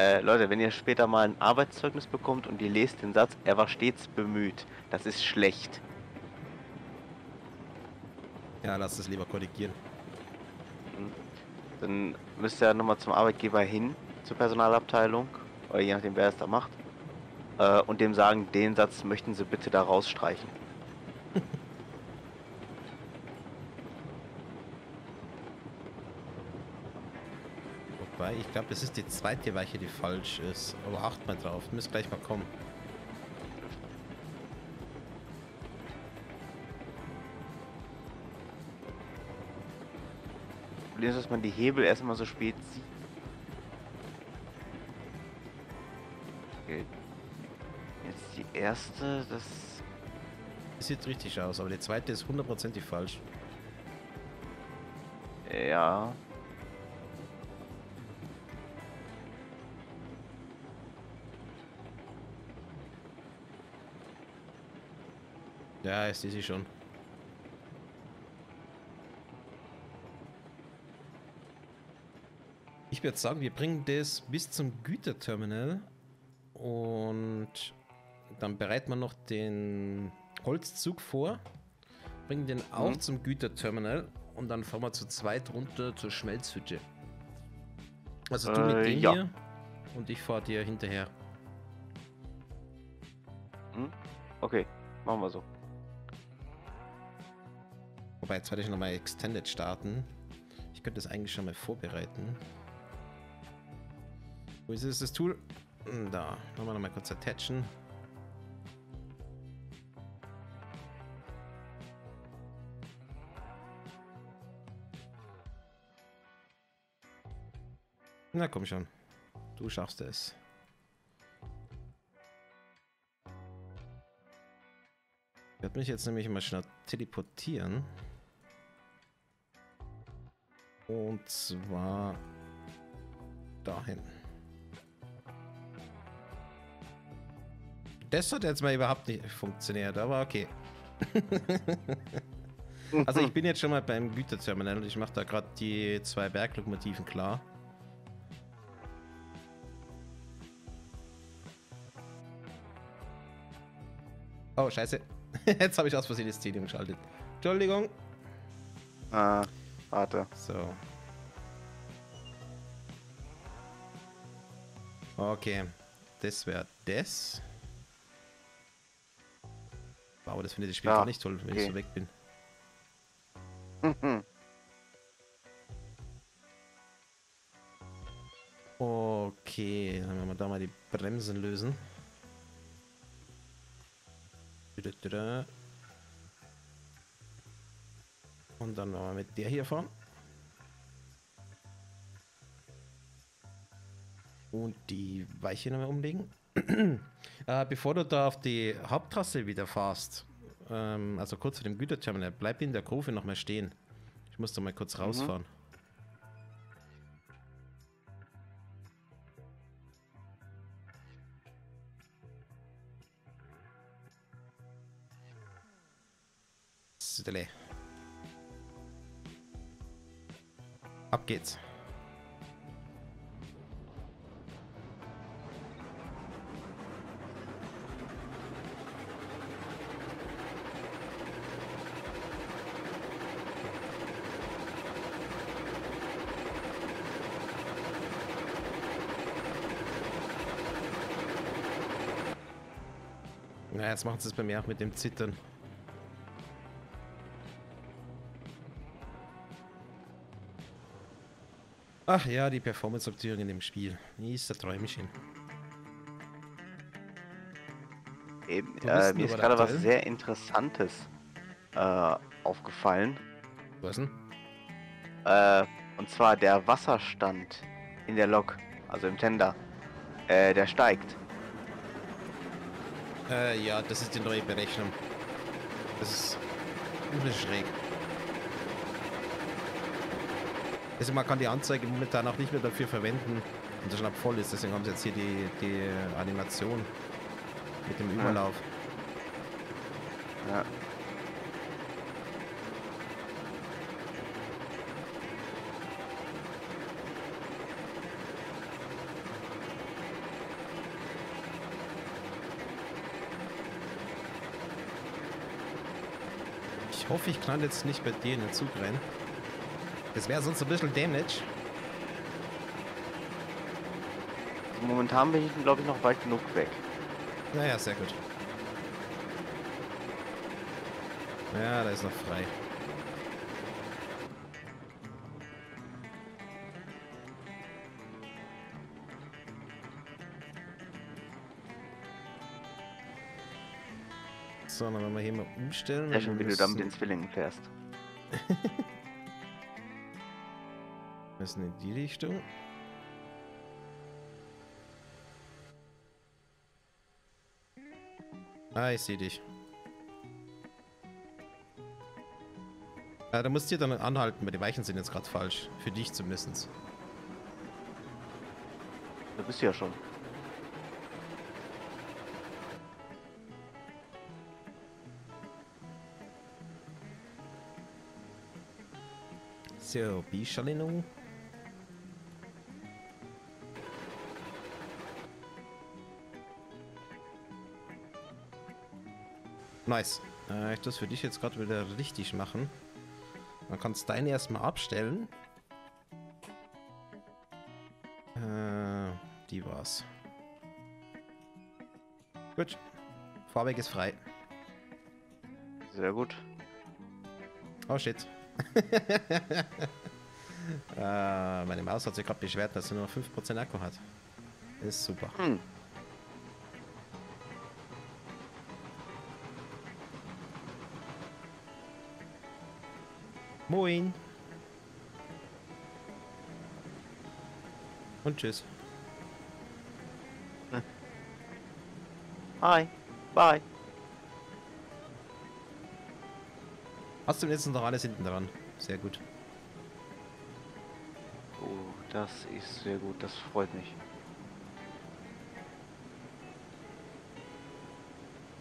Äh, Leute, wenn ihr später mal ein Arbeitszeugnis bekommt und ihr lest den Satz, er war stets bemüht, das ist schlecht. Ja, lass es lieber korrigieren. Dann müsst ihr nochmal zum Arbeitgeber hin, zur Personalabteilung, oder je nachdem wer es da macht, äh, und dem sagen, den Satz möchten sie bitte da rausstreichen. Wobei, ich glaube, es ist die zweite Weiche, die falsch ist. Aber acht mal drauf, müsst gleich mal kommen. Problem ist, dass man die Hebel erstmal so spät sieht. Okay. Jetzt die erste, das. Das sieht richtig aus, aber die zweite ist hundertprozentig falsch. Ja. Ja, ich sehe sie schon. Ich würde sagen, wir bringen das bis zum Güterterminal und dann bereiten wir noch den Holzzug vor, bringen den auch Mhm. zum Güterterminal und dann fahren wir zu zweit runter zur Schmelzhütte. Also du Äh, mit dem ja. hier und ich fahre dir hinterher. Hm? Okay, machen wir so. Wobei, jetzt werde ich nochmal Extended starten. Ich könnte das eigentlich schon mal vorbereiten. Wo ist das Tool? Hm, Da. Wir nochmal kurz attachen. Na komm schon. Du schaffst es. Ich werde mich jetzt nämlich mal schnell teleportieren. Und zwar dahin. Das hat jetzt mal überhaupt nicht funktioniert, aber okay. Also ich bin jetzt schon mal beim Güterterminal und ich mache da gerade die zwei Berglokomotiven klar. Oh, scheiße. Jetzt habe ich aus Versehen das Stadium geschaltet. Entschuldigung. Ah, Warte. So. Okay. Das wäre das. Wow, das findet das Spiel ja. gar nicht toll, wenn okay. ich so weg bin. Mhm. okay, dann werden wir da mal die Bremsen lösen. Da. Und dann werden wir mit der hier fahren. Und die Weiche nochmal umlegen. äh, bevor du da auf die Haupttrasse wieder fahrst, ähm, also kurz vor dem Güterterminal, bleib in der Kurve nochmal stehen. Ich muss da mal kurz Mhm. rausfahren. Stille. Ab geht's. Na, jetzt sie es bei mir auch mit dem Zittern. Ach ja, die Performance-Optimierung in dem Spiel. Ist der Träumchen. Eben, äh, mir ist gerade was sehr Interessantes äh, aufgefallen. Was denn? Äh, und zwar der Wasserstand in der Lok, also im Tender. Äh, der steigt. Äh, ja, das ist die neue Berechnung. Das ist übel schräg. Also man kann die Anzeige momentan auch nicht mehr dafür verwenden, wenn der Schnapp voll ist. Deswegen haben sie jetzt hier die, die Animation mit dem Überlauf. Ja. Ich hoffe, ich kann jetzt nicht bei dir in den Zug rein. Das wäre sonst ein bisschen Damage. Momentan bin ich, glaube ich, noch weit genug weg. Naja, sehr gut. Ja, da ist noch frei. So, dann werden wir hier mal umstellen. Sehr schön, wie du da mit den Zwillingen fährst. müssen in die Richtung. Ah, ich sehe dich. Ja, da musst du dann anhalten, weil die Weichen sind jetzt gerade falsch. Für dich zumindest. Da bist du ja schon. So, Bischalino. Nice. Äh, ich das für dich jetzt gerade wieder richtig machen. Man kann es deine erstmal abstellen. Äh, die war's. Gut. Fahrweg ist frei. Sehr gut. Oh shit. äh, meine Maus hat sich gerade beschwert, dass sie nur noch 5% Akku hat. Ist super. Hm. Moin. Und tschüss. Hi. Bye. Hast du jetzt noch alles hinten dran? Sehr gut. Oh, das ist sehr gut. Das freut mich.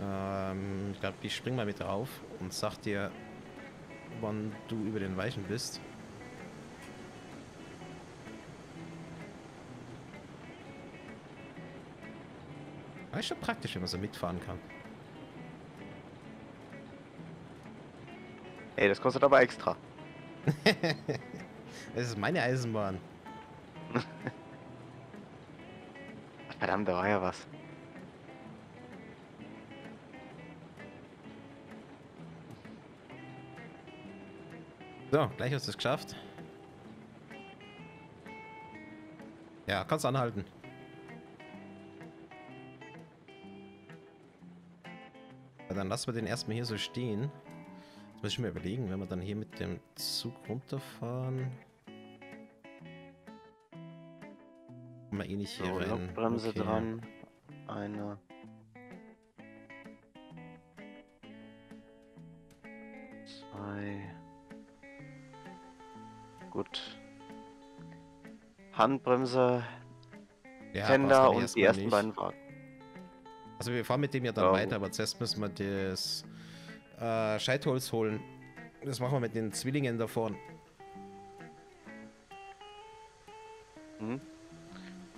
Ähm, ich glaube, ich spring mal mit drauf und sag dir, wann du über den Weichen bist. Aber ist schon praktisch, wenn man so mitfahren kann. Ey, das kostet aber extra. Es ist meine Eisenbahn. Verdammt, da war ja was. So, gleich hast du es geschafft. Ja, kannst anhalten. Ja, dann lassen wir den erstmal hier so stehen. Jetzt muss ich mir überlegen, wenn wir dann hier mit dem Zug runterfahren. Kommen wir eh nicht hier So, rein. Lokbremse Okay. dran. Eine. Zwei. Gut. Handbremse, Ja, du und die ersten nicht. beiden Wagen. Also wir fahren mit dem ja dann Ja. weiter, aber zuerst müssen wir das äh, Scheitholz holen. Das machen wir mit den Zwillingen da vorne. Mhm.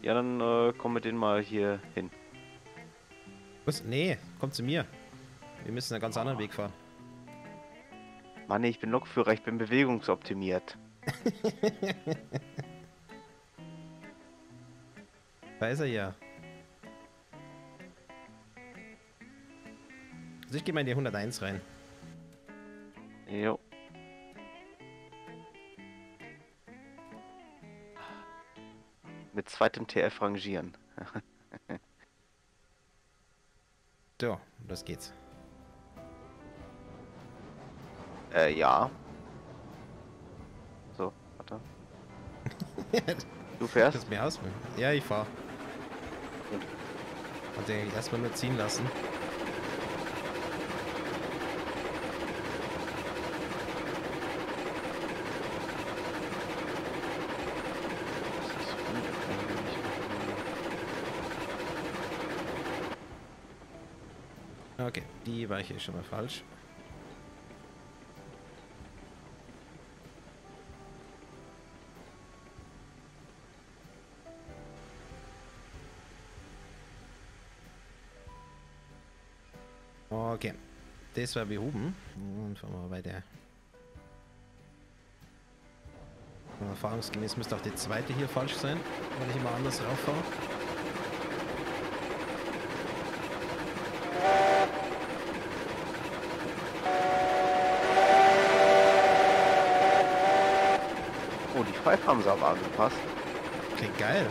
Ja, dann äh, kommen wir den mal hier hin. Was? Nee, kommt zu mir. Wir müssen einen ganz anderen Weg fahren. Mann, ich bin Lokführer, ich bin bewegungsoptimiert. Da ist er ja. Also ich gehe mal in die 101 rein. Jo. Mit zweitem TF rangieren. So, los geht's. Äh, ja. Du fährst? Das mir aus. Ja, ich fahr. Gut. Und den erstmal nur ziehen lassen. Okay, die Weiche ist schon mal falsch. Das war behoben. Und fahren wir weiter. Erfahrungsgemäß müsste auch die zweite hier falsch sein, weil ich immer anders rauf fahre. Oh, die Pfeife haben sie aber angepasst. Klingt geil.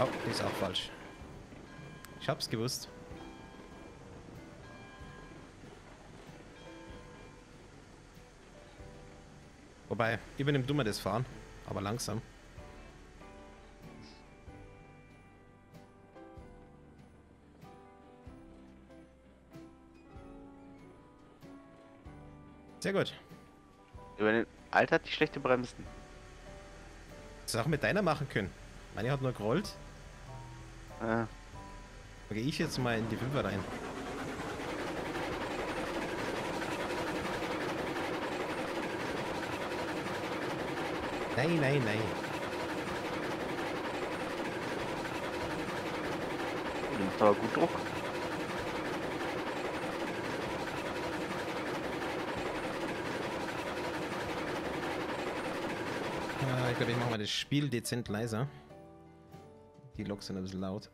Oh, die ist auch falsch. Ich hab's gewusst. Wobei, übernimm du mal das Fahren, aber langsam. Sehr gut. Über den Alter hat die schlechte Bremsen. Das auch mit deiner machen können. Meine hat nur gerollt. Äh, Da gehe ich jetzt mal in die Fünfer rein. Nein, nein, nein. die macht aber gut Druck. Äh, ich glaube, ich mache mal das Spiel dezent leiser. Die Loks sind ein bisschen laut.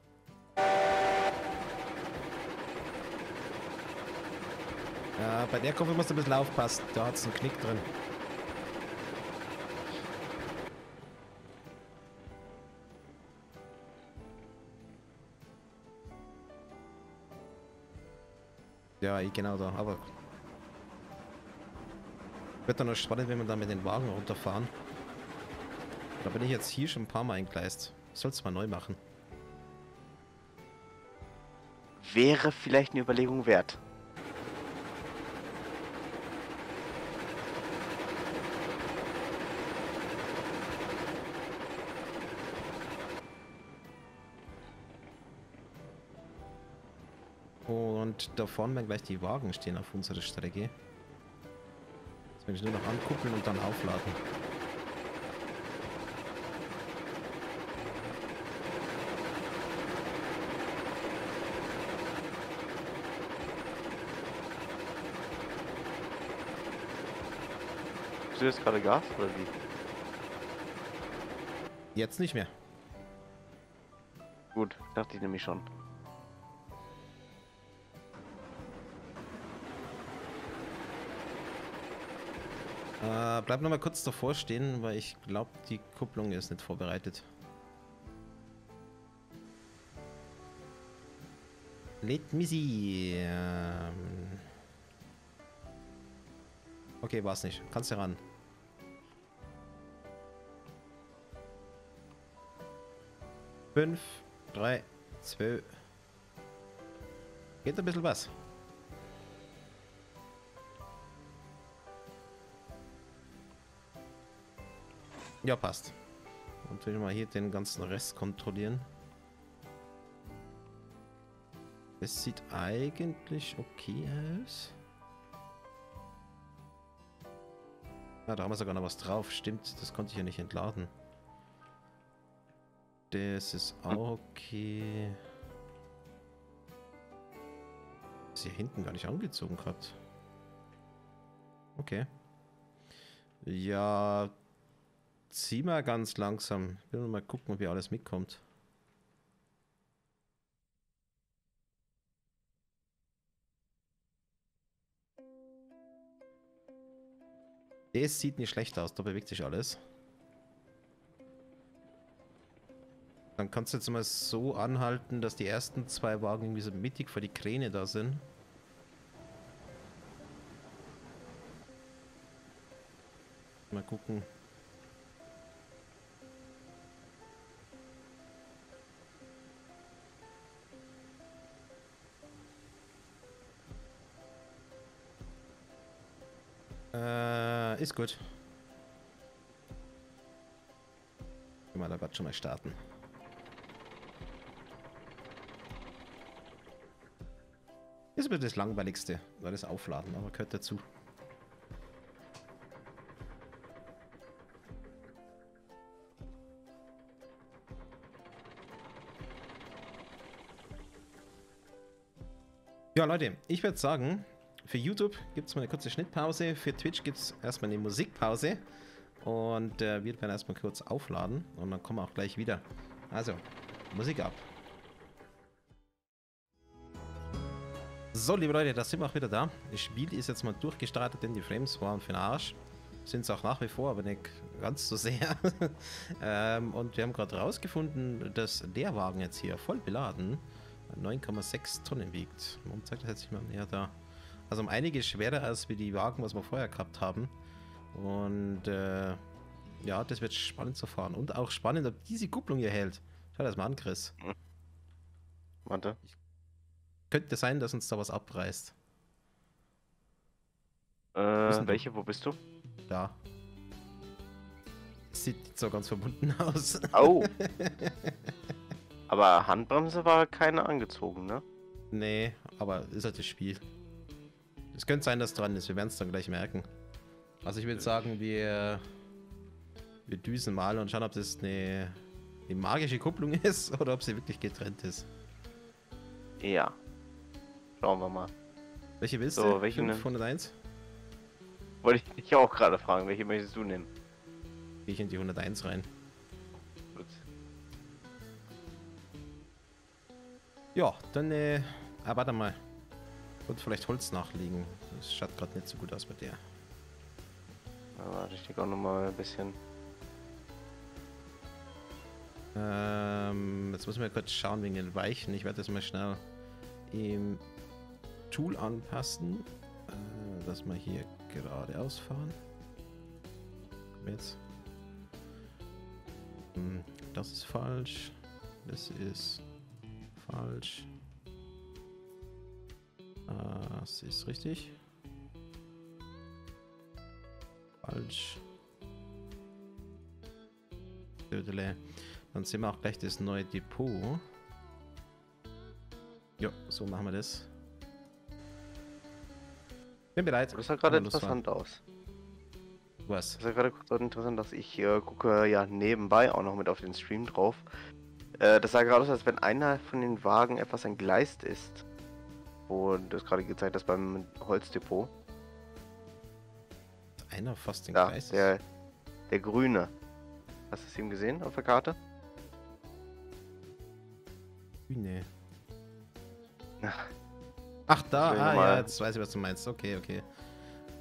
Bei der Kurve musst du ein bisschen aufpassen. Da hat es einen Knick drin. Ja, genau da, aber wird dann noch spannend, wenn wir da mit den Wagen runterfahren. Da bin ich jetzt hier schon ein paar Mal eingleist. Soll's mal neu machen. Wäre vielleicht eine Überlegung wert. Da vorne werden gleich die Wagen stehen auf unserer Strecke. Jetzt will ich nur noch ankuppeln und dann aufladen. Du jetzt gerade Gas oder wie? Jetzt nicht mehr. Gut, dachte ich nämlich schon. Äh, bleib noch mal kurz davor stehen, weil ich glaube, die Kupplung ist nicht vorbereitet. Let me see. Ähm okay, war's nicht. Kannst du ran. Fünf, drei, zwei. Geht ein bisschen was. Ja, passt. Wir mal hier den ganzen Rest kontrollieren. Es sieht eigentlich okay aus. Ja, da haben wir sogar noch was drauf. Stimmt, das konnte ich ja nicht entladen. Das ist auch okay. Ist hier hinten gar nicht angezogen gerade. Okay. Ja, zieh mal ganz langsam. Ich will mal gucken, hier alles mitkommt. Das sieht nicht schlecht aus, da bewegt sich alles. Dann kannst du jetzt mal so anhalten, dass die ersten zwei Wagen irgendwie so mittig vor die Kräne da sind. Mal gucken. Ist gut. Mal da gerade schon mal starten. Ist aber das langweiligste, weil das Aufladen, aber gehört dazu. Ja, Leute, ich würde sagen, für YouTube gibt es mal eine kurze Schnittpause, für Twitch gibt es erstmal eine Musikpause und äh, wir werden erstmal kurz aufladen und dann kommen wir auch gleich wieder. Also, Musik ab. So, liebe Leute, da sind wir auch wieder da. Das Spiel ist jetzt mal durchgestartet, denn die Frames waren für den Arsch. Sind es auch nach wie vor, aber nicht ganz so sehr. ähm, und wir haben gerade rausgefunden, dass der Wagen jetzt hier voll beladen 9,6 Tonnen wiegt. Warum zeigt das jetzt nicht mal näher da? Also um einiges schwerer als wie die Wagen, was wir vorher gehabt haben. Und äh, ja, das wird spannend zu fahren. Und auch spannend, ob diese Kupplung hier hält. Schau das mal an, Chris. Warte. Könnte sein, dass uns da was abreißt. Äh, welche? Wo bist du? Da. Sieht so ganz verbunden aus. Au! aber Handbremse war keine angezogen, ne? Nee, aber ist halt das Spiel. Es könnte sein, dass dran ist. Wir werden es dann gleich merken. Also ich würde sagen, wir, wir düsen mal und schauen, ob das eine, eine magische Kupplung ist oder ob sie wirklich getrennt ist. Ja. Schauen wir mal. Welche willst So, du? welche 501? Wollte ich dich auch gerade fragen, welche möchtest du nehmen? Gehe ich in die 101 rein. Gut. Ja, dann, äh, ah, warte mal. Und vielleicht Holz nachlegen. Das schaut gerade nicht so gut aus bei der. Da warte ich auch noch mal ein bisschen. Ähm, jetzt müssen wir kurz schauen wegen den Weichen. Ich werde das mal schnell im Tool anpassen, äh, dass wir hier geradeaus fahren. Jetzt. Hm, Das ist falsch. Das ist falsch. Das ist richtig. Falsch. Dann sehen wir auch gleich das neue Depot. Ja, so machen wir das. Bin bereit. Das sah gerade interessant aus. Was? Das sah gerade interessant aus. Ich äh, gucke ja nebenbei auch noch mit auf den Stream drauf. Äh, das sah gerade aus, als wenn einer von den Wagen etwas entgleist ist. Und das gerade gezeigt hast beim Holzdepot. Einer fast den Ja, Kreis. der, der grüne. Hast du es ihm gesehen auf der Karte? Nee. Ach, da, ah, ja, jetzt weiß ich, was du meinst. Okay, okay.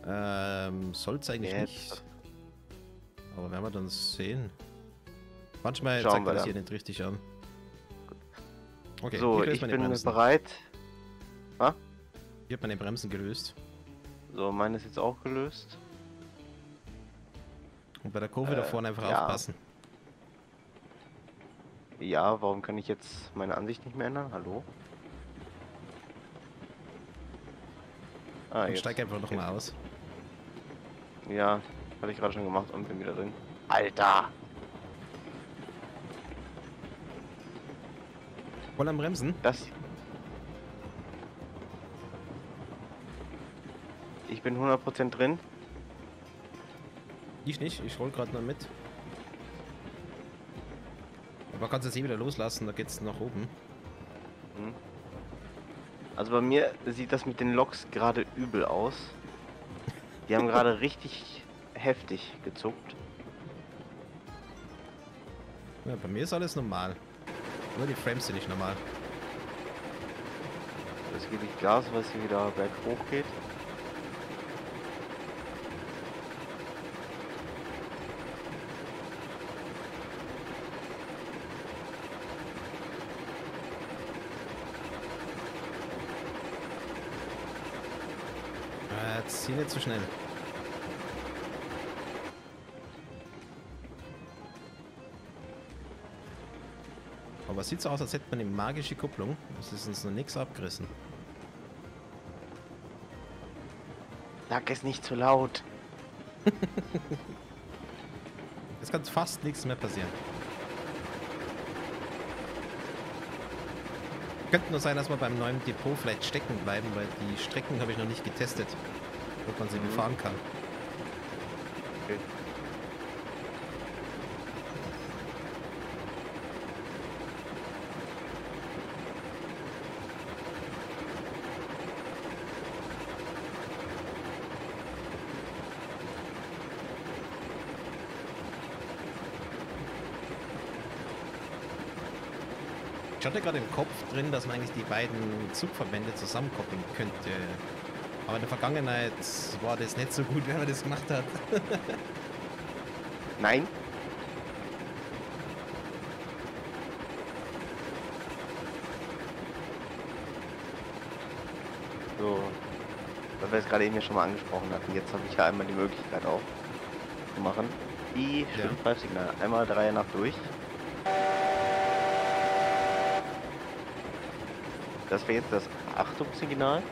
Ähm, soll es eigentlich Jetzt. nicht. Aber werden wir dann sehen. Manchmal Schauen zeigt er das hier nicht richtig an. Okay, so, ich man bin bereit. Hat man die Bremsen gelöst. So, meine ist jetzt auch gelöst. Und bei der Kurve da Äh, vorne einfach ja. aufpassen. Ja, warum kann ich jetzt meine Ansicht nicht mehr ändern? Hallo? Ah, Und jetzt. steig einfach nochmal aus. Ja, hatte ich gerade schon gemacht und bin wieder drin. Alter! Voll am Bremsen. Das. Ich bin 100% drin. Ich nicht, ich roll gerade noch mit. Aber kannst jetzt eh wieder loslassen, da geht's nach oben. Hm. Also bei mir sieht das mit den Loks gerade übel aus. Die haben gerade richtig heftig gezuckt. Ja, bei mir ist alles normal. Nur die Frames sind nicht normal. Jetzt gebe ich Gas, weil es hier wieder berghoch geht. Zieh nicht zu schnell. Aber es sieht so aus, als hätte man eine magische Kupplung. Es ist uns noch nichts abgerissen. Sag es nicht zu laut. Es kann fast nichts mehr passieren. Könnte nur sein, dass wir beim neuen Depot vielleicht stecken bleiben, weil die Strecken habe ich noch nicht getestet, ob man sie befahren kann. Okay. Ich hatte gerade im Kopf drin, dass man eigentlich die beiden Zugverbände zusammenkoppeln könnte. Aber in der Vergangenheit war das nicht so gut, wenn man das gemacht hat. Nein. So. Weil wir es gerade eben ja schon mal angesprochen hatten. Jetzt habe ich ja einmal die Möglichkeit auch zu machen. Die Ja. Schwimmpreifsignal. Einmal drei nach durch. Das wäre jetzt das Achtungssignal.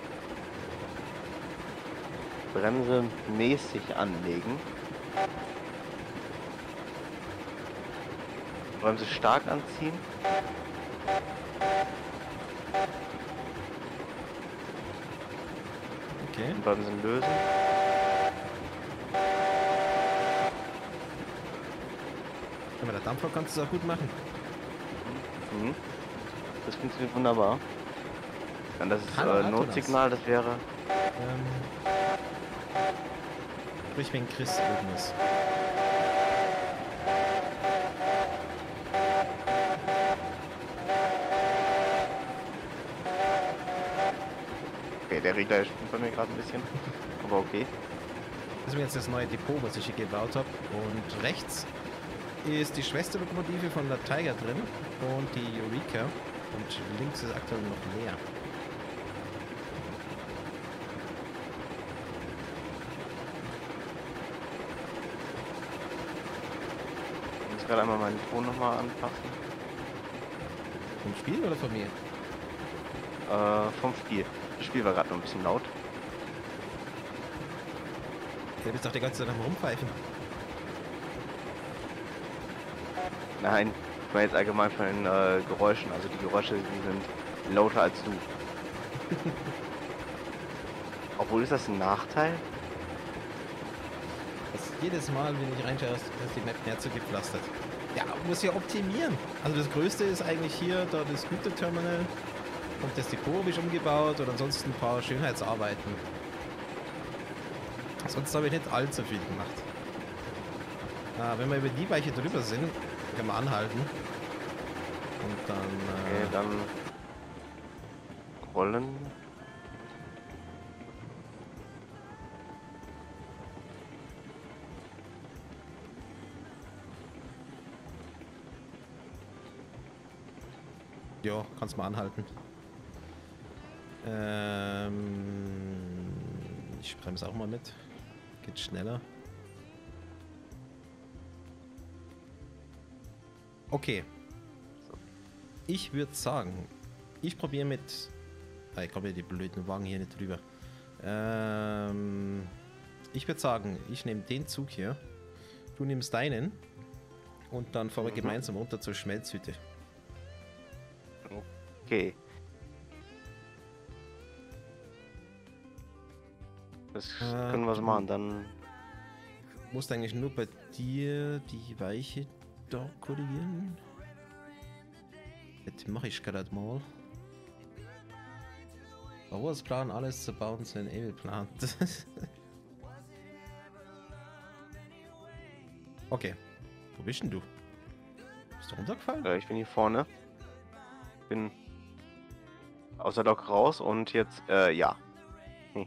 Bremse mäßig anlegen. Bremse stark anziehen. Okay. Und Bremsen lösen. Aber der Dampfer kannst du es auch gut machen. Mhm. Das funktioniert wunderbar. Und das ist äh, Notsignal, das wäre. Ähm, sprich, wenn Chris oben ist. Okay, der Regler spinnt bei mir gerade ein bisschen. Aber okay. Das ist jetzt das neue Depot, was ich hier gebaut habe. Und rechts ist die Schwesterlokomotive von der Tiger drin und die Eureka. Und links ist aktuell noch leer. Muss gerade einmal meinen Ton nochmal anpassen. Vom Spiel oder von mir? Äh, vom Spiel. Das Spiel war gerade noch ein bisschen laut. Du bist doch die ganze Zeit am Rumpfeifen. Nein, ich meine jetzt allgemein von den äh, Geräuschen. Also die Geräusche, die sind lauter als du. Obwohl ist das ein Nachteil? Jedes Mal, wenn ich reinschaue, ist die Map mehr zu gepflastert. Ja, muss ja optimieren. Also das Größte ist eigentlich hier da das Güterterminal und das Depot habe ich umgebaut und ansonsten ein paar Schönheitsarbeiten. Sonst habe ich nicht allzu viel gemacht. Ah, wenn wir über die Weiche drüber sind, können wir anhalten. Und dann... Okay, Äh, dann rollen. Ja, kannst mal anhalten. Ähm, ich bremse auch mal mit. Geht schneller. Okay. Ich würde sagen, ich probiere mit... Ah, ich komme die blöden Wagen hier nicht drüber. Ähm, ich würde sagen, ich nehme den Zug hier. Du nimmst deinen. Und dann fahren wir Mhm. gemeinsam runter zur Schmelzhütte. Okay. Das Äh, können wir so machen. Dann Musst eigentlich nur bei dir die Weiche da korrigieren. Jetzt mache ich gerade mal. Bauersplan, alles zu bauen, sind geplant. okay. Wo bist denn du? Bist du runtergefallen? äh, ich bin hier vorne. Bin aus der Lok raus und jetzt, äh, ja.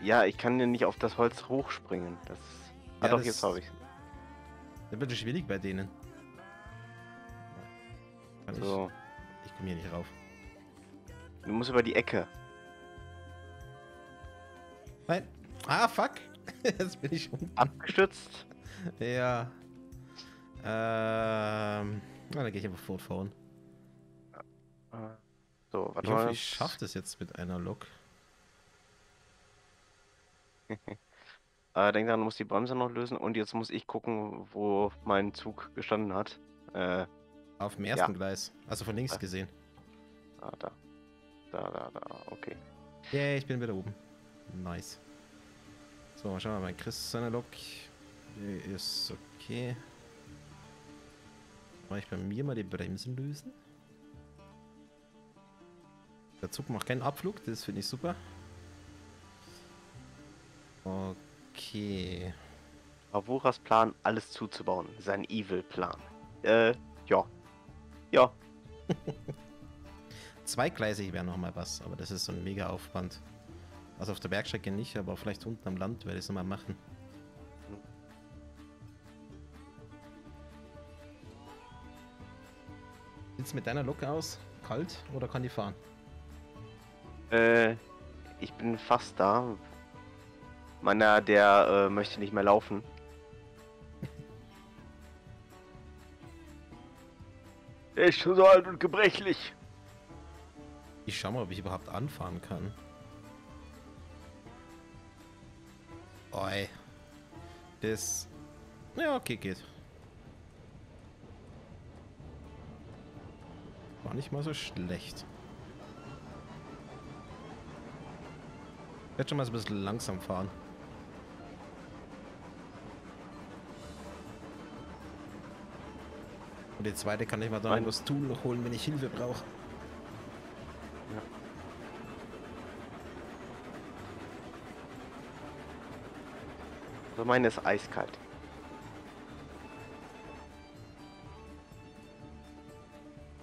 ja, ich kann ja nicht auf das Holz hochspringen. Das. Ah Ja, doch, das- jetzt habe ich. Das wird schwierig bei denen. Kann So. Ich, ich komme hier nicht rauf. Du musst über die Ecke. Nein. Ah, fuck. Jetzt bin ich unten. Abgestützt. Ja. Ähm. Na, dann gehe ich einfach fortfahren. So, warte Ich hoffe, mal. ich schaffe das jetzt mit einer Lok. Äh, denk dran, du musst die Bremse noch lösen und jetzt muss ich gucken, wo mein Zug gestanden hat. Äh, Auf dem ersten Gleis. Also von links Ah. gesehen. ah, da. Da, da, da. Okay. Yeah, ich bin wieder oben. Nice. So, mal schauen wir mal. Chris seine Lok. Die ist okay. Mal ich bei mir mal die Bremsen lösen. Der Zug macht keinen Abflug, das finde ich super. Okay. Avuras Plan, alles zuzubauen. Sein Evil-Plan. Äh, ja. Ja. Zweigleisig wäre noch mal was, aber das ist so ein mega Aufwand. Also auf der Bergstrecke nicht, aber vielleicht unten am Land werde ich es mal machen. Sieht's mit deiner Lok aus? Kalt oder kann die fahren? Äh, ich bin fast da. Meiner, der äh, möchte nicht mehr laufen. Er ist schon so alt und gebrechlich. Ich schau mal, ob ich überhaupt anfahren kann. Oi. Das. Ja, okay, geht. War nicht mal so schlecht. Werde schon mal so ein bisschen langsam fahren. Und die zweite kann ich mal da Mein- das Tool holen, wenn ich Hilfe brauche. Also meine ist eiskalt.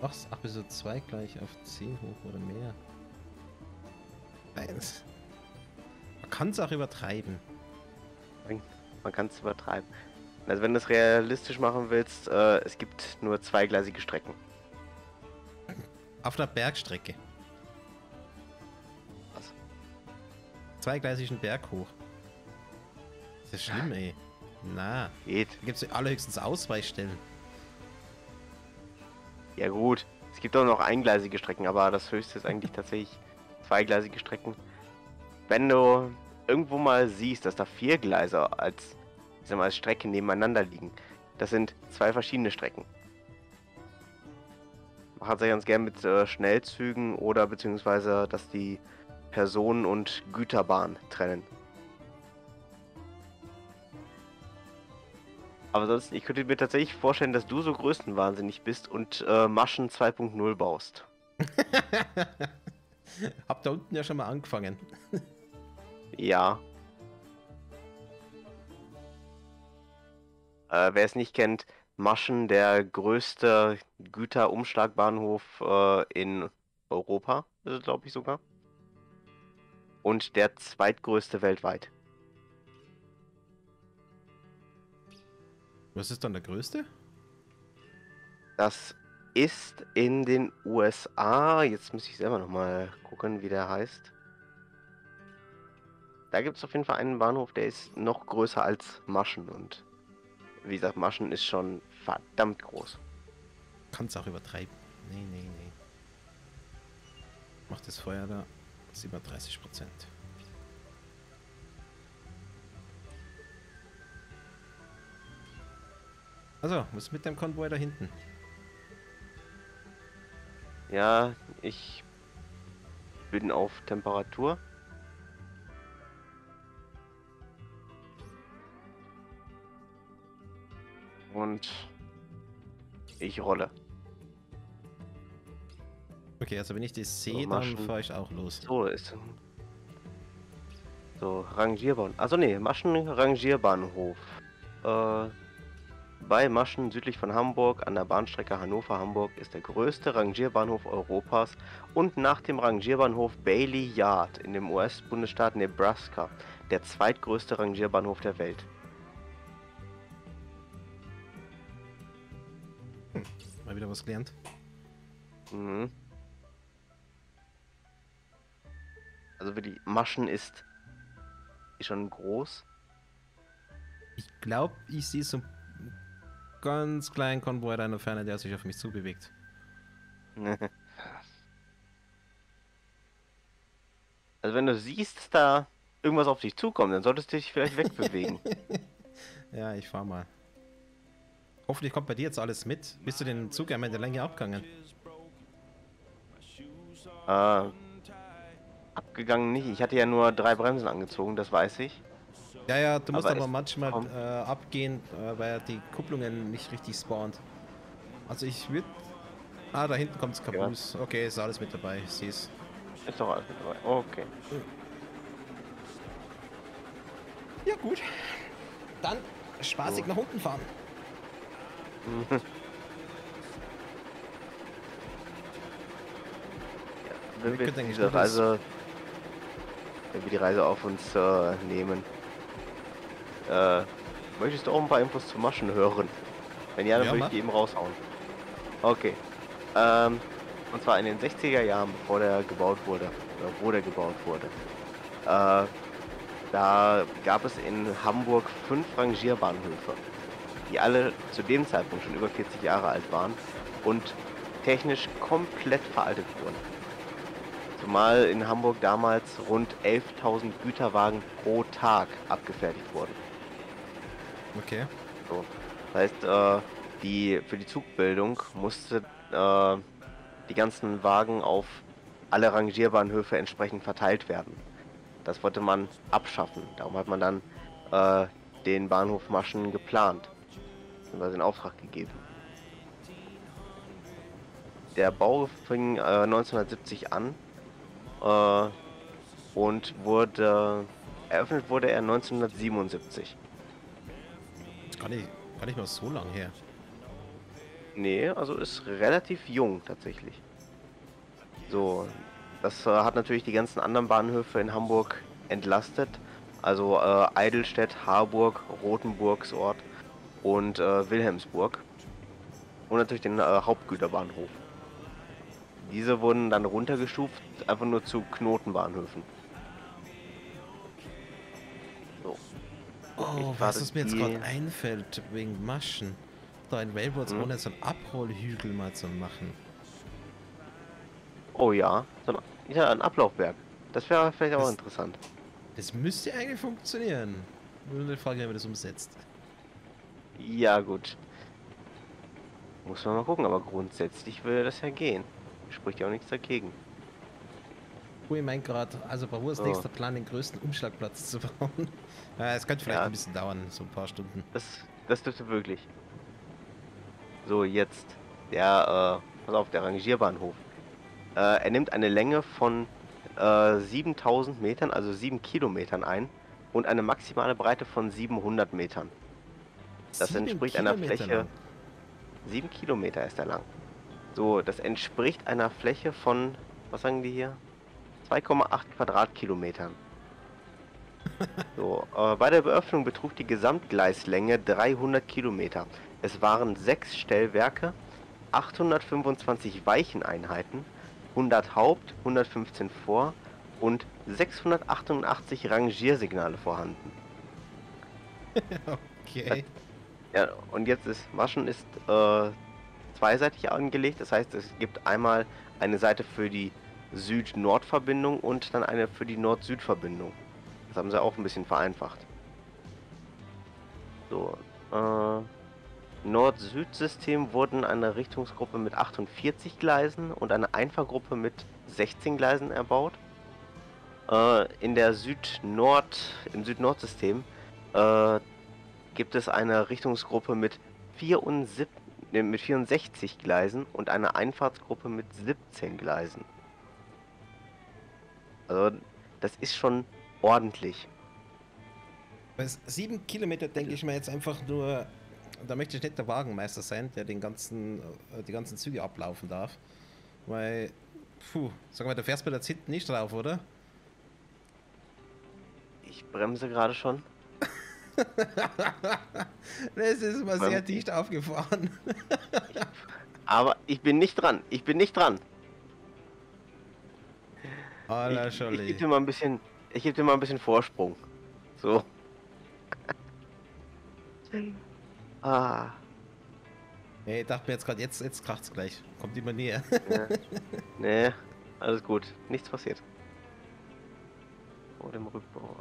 Ach, ach, bis so zwei gleich auf 10 hoch oder mehr. Eins. Man kann es auch übertreiben. Man kann es übertreiben. Also wenn du es realistisch machen willst, äh, es gibt nur zweigleisige Strecken. Auf einer Bergstrecke. Was? Zweigleisigen Berg hoch. Das ist schlimm, ey. Na, Geht. da gibt es allerhöchstens Ausweichstellen. Ja gut. Es gibt auch noch eingleisige Strecken, aber das höchste ist eigentlich tatsächlich zweigleisige Strecken. Wenn du irgendwo mal siehst, dass da vier Gleise als, ich sag mal, als Strecke nebeneinander liegen, das sind zwei verschiedene Strecken. Man hat sich ganz gern mit äh, Schnellzügen oder beziehungsweise, dass die Personen- und Güterbahn trennen. Aber sonst, ich könnte mir tatsächlich vorstellen, dass du so größenwahnsinnig bist und äh, Maschen 2.0 baust. Hab da unten ja schon mal angefangen. Ja. Äh, wer es nicht kennt, Maschen, der größte Güterumschlagbahnhof äh, in Europa, glaube ich sogar. Und der zweitgrößte weltweit. Was ist dann der größte? Das ist in den USA. Jetzt muss ich selber nochmal gucken, wie der heißt. Da gibt es auf jeden Fall einen Bahnhof, der ist noch größer als Maschen. Und wie gesagt, Maschen ist schon verdammt groß. Kannst auch übertreiben. Nee, nee, nee. Macht das Feuer da 37 Prozent. Also, was mit dem Konvoi da hinten? Ja, ich bin auf Temperatur. Und ich rolle. Okay, also wenn ich das sehe, So, dann fahre ich auch los. So ist. So, Rangierbahn. Also nee, Maschen Rangierbahnhof. Äh, bei Maschen südlich von Hamburg an der Bahnstrecke Hannover-Hamburg ist der größte Rangierbahnhof Europas und nach dem Rangierbahnhof Bailey Yard in dem US-Bundesstaat Nebraska der zweitgrößte Rangierbahnhof der Welt. Mal wieder was gelernt. Mhm. Also wie die Maschen ist, ist schon groß. Ich glaube, ich sehe so einen ganz kleinen Konvoi da in der Ferne, der sich auf mich zubewegt. Also wenn du siehst, dass da irgendwas auf dich zukommt, dann solltest du dich vielleicht wegbewegen. Ja, ich fahr mal. Hoffentlich kommt bei dir jetzt alles mit. Bist du den Zug einmal in der Länge abgegangen? äh, abgegangen nicht. Ich hatte ja nur drei Bremsen angezogen, das weiß ich. Ja, ja, du musst Aber aber, manchmal äh, abgehen, äh, weil die Kupplungen nicht richtig spawnt. Also ich würde... Ah, da hinten kommt's Kabus. Okay, ist alles mit dabei, ich seh's. Ist doch alles mit dabei. Okay. Ja gut. Dann spaßig So. nach unten fahren. Wenn Wir wir diese Reise, wenn wir die Reise auf uns äh, nehmen, äh, möchtest du auch ein paar Infos zu Maschen hören? Wenn ja, dann Ja, würde ich die eben raushauen. Okay. Ähm, und zwar in den 60er Jahren, bevor der gebaut wurde, oder wo der gebaut wurde. Äh, da gab es in Hamburg fünf Rangierbahnhöfe, die alle zu dem Zeitpunkt schon über 40 Jahre alt waren und technisch komplett veraltet wurden. Zumal in Hamburg damals rund 11.000 Güterwagen pro Tag abgefertigt wurden. Okay. So. Das heißt, äh, die, für die Zugbildung musste äh, die ganzen Wagen auf alle Rangierbahnhöfe entsprechend verteilt werden. Das wollte man abschaffen. Darum hat man dann äh, den Bahnhof Maschen geplant. Beziehungsweise in Auftrag gegeben. Der Bau fing äh, 1970 an äh, und wurde eröffnet wurde er 1977. Gar nicht, gar nicht mal so lang her. Nee, also ist relativ jung tatsächlich. So, das äh, hat natürlich die ganzen anderen Bahnhöfe in Hamburg entlastet. Also äh, Eidelstedt, Harburg, Rothenburgsort und äh, Wilhelmsburg. Und natürlich den äh, Hauptgüterbahnhof. Diese wurden dann runtergestuft, einfach nur zu Knotenbahnhöfen. Oh, was es mir jetzt die- gerade einfällt, wegen Maschen. Da in Railroads Hm? ohne so einen Abrollhügel mal zu machen. Oh ja, so ein, ja, ein Ablaufberg. Das wäre vielleicht auch Das- interessant. Das müsste eigentlich funktionieren. Nur die Frage, wie man das umsetzt. Ja, gut. Muss man mal gucken, aber grundsätzlich würde das ja gehen. Spricht ja auch nichts dagegen. Wo ich mein gerade, also bei Ruhes So. nächster Plan, den größten Umschlagplatz zu bauen. Ja, es könnte vielleicht Ja. ein bisschen dauern, so ein paar Stunden. Das, das dürfte wirklich. So, jetzt. Der, äh, pass auf, der Rangierbahnhof. Äh, er nimmt eine Länge von äh, 7000 Metern, also 7 Kilometern ein und eine maximale Breite von 700 Metern. Das Sieben entspricht einer Kilometer Fläche. lang. 7 Kilometer ist er lang. So, das entspricht einer Fläche von, was sagen die hier? 2,8 Quadratkilometern. So, äh, bei der Beöffnung betrug die Gesamtgleislänge 300 Kilometer. Es waren sechs Stellwerke 825 Weicheneinheiten, 100 Haupt-, 115 Vor- und 688 Rangiersignale vorhanden. okay. Ja, und jetzt ist Maschen ist äh, zweiseitig angelegt. Das heißt, es gibt einmal eine Seite für die Süd-Nord-Verbindung und dann eine für die Nord-Süd-Verbindung. Das haben sie auch ein bisschen vereinfacht. So, äh, Nord-Süd-System wurden eine Richtungsgruppe mit 48 Gleisen und eine Einfahrgruppe mit 16 Gleisen erbaut. Äh, in der Süd-Nord, im Süd-Nord-System äh, gibt es eine Richtungsgruppe mit 74, ne, mit 64 Gleisen und eine Einfahrtsgruppe mit 17 Gleisen. Also, das ist schon ordentlich. Bei sieben Kilometer denke ich mir jetzt einfach nur, da möchte ich nicht der Wagenmeister sein, der den ganzen, äh, die ganzen Züge ablaufen darf. Weil, puh, sag mal, du fährst bei der ZIT nicht drauf, oder? Ich bremse gerade schon. das ist mal sehr dicht aufgefahren. Aber ich bin nicht dran. Ich bin nicht dran. Alter, ich, ich dir mal ein bisschen, ich gebe dir mal ein bisschen Vorsprung. So. ah. Nee, ich dachte mir jetzt gerade, jetzt, jetzt kracht's gleich. Kommt immer näher. ja. Nee, alles gut. Nichts passiert. Vor dem Rückbau.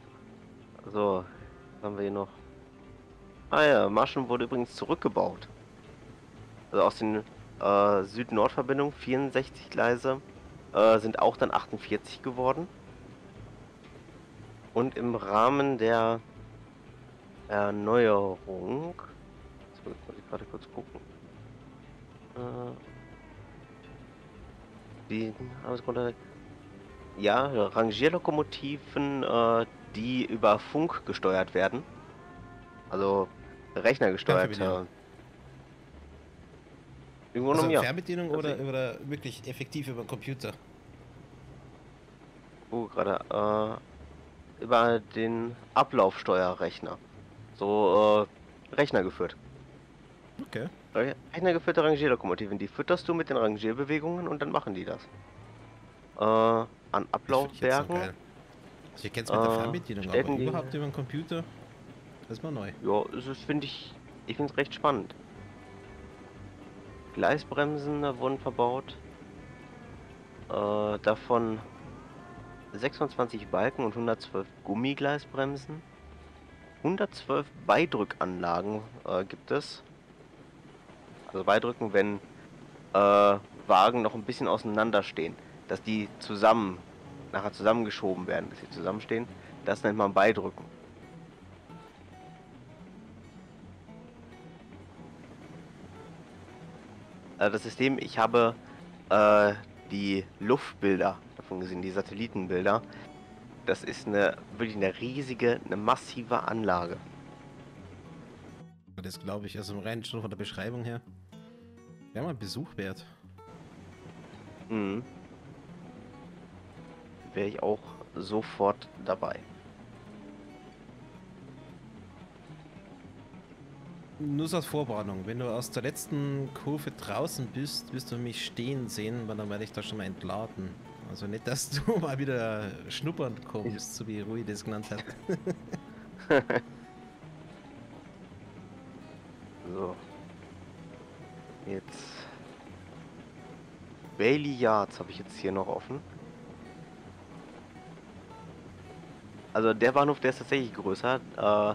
So, was haben wir hier noch? Ah ja, Maschen wurde übrigens zurückgebaut. Also aus den äh, Süd-Nord-Verbindungen, 64 Gleise, äh, sind auch dann 48 geworden. Und im Rahmen der Erneuerung, jetzt muss ich gerade kurz gucken, äh, die, ja, Rangierlokomotiven, äh, die über Funk gesteuert werden. Also Rechner gesteuert. Ja, Irgendwo also noch Fernbedienung oder, oder wirklich effektiv über den Computer? Oh, gerade äh, über den Ablaufsteuerrechner. So äh, Rechner geführt. Okay. Rechner geführte Rangierlokomotiven, die fütterst du mit den Rangierbewegungen und dann machen die das. Äh, an Ablaufwerken. Also ich kenne es mit äh, der Fernbedienung, aber überhaupt über den Computer, das ist mal neu. Ja, das finde ich, ich finde es recht spannend. Gleisbremsen wurden verbaut. Äh, davon 26 Balken und 112 Gummigleisbremsen. 112 Beidrückanlagen äh, gibt es. Also Beidrücken, wenn äh, Wagen noch ein bisschen auseinander stehen, dass die zusammen nachher zusammengeschoben werden, dass sie zusammenstehen. Das nennt man Beidrücken. Also das System, ich habe äh, die Luftbilder davon gesehen, die Satellitenbilder. Das ist eine wirklich eine riesige, eine massive Anlage. Das glaube ich, also im rein schon von der Beschreibung her. Wäre mal ein Besuch wert. Mhm wäre ich auch sofort dabei. Nur so als Vorwarnung, wenn du aus der letzten Kurve draußen bist, wirst du mich stehen sehen, weil dann werde ich da schon mal entladen. Also nicht, dass du mal wieder schnuppern kommst, so wie Rui das genannt hat. so. Jetzt. Bailey Yards habe ich jetzt hier noch offen. Also der Bahnhof, der ist tatsächlich größer. Äh,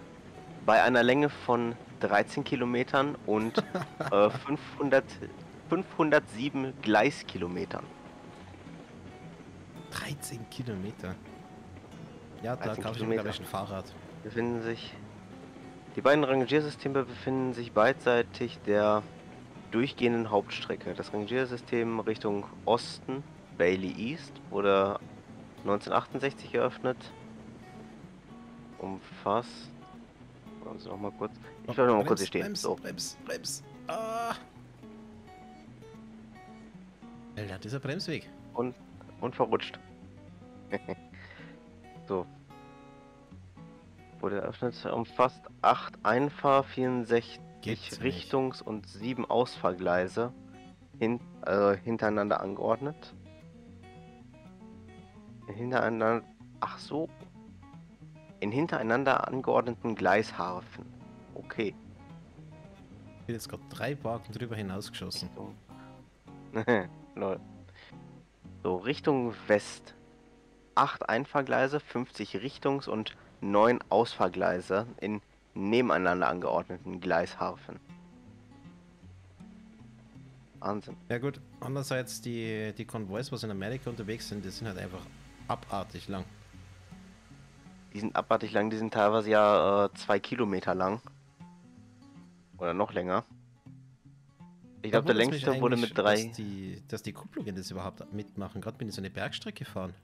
bei einer Länge von 13 Kilometern und äh, 500, 507 Gleiskilometern. 13 Kilometer. Ja, da kaufe ich gleich ein Fahrrad. Befinden sich. Die beiden Rangiersysteme befinden sich beidseitig der durchgehenden Hauptstrecke. Das Rangiersystem Richtung Osten, Bailey East, wurde 1968 eröffnet umfasst. Also noch mal kurz. Ich bleibe noch mal kurz hier stehen. Brems, so. Brems, Brems. Ah. Alter, dieser Bremsweg. Und, und verrutscht. so. Wurde eröffnet, umfasst 8 Einfahr-, 64 Richtungs- und 7 Ausfahrgleise. hin, also hintereinander angeordnet. Hintereinander. Ach so. In hintereinander angeordneten Gleisharfen. Okay. Ich bin jetzt gerade drei Wagen drüber hinausgeschossen. Lol. So, Richtung West. Acht Einfahrgleise, 50 Richtungs- und neun Ausfahrgleise in nebeneinander angeordneten Gleisharfen. Wahnsinn. Ja gut, andererseits die, die Konvois, was in Amerika unterwegs sind, die sind halt einfach abartig lang. Die sind abartig lang, die sind teilweise ja äh, zwei Kilometer lang. Oder noch länger. Ich glaube, der längste wurde mit drei. Dass die, dass die Kupplungen das überhaupt mitmachen. Gerade bin ich so eine Bergstrecke fahren.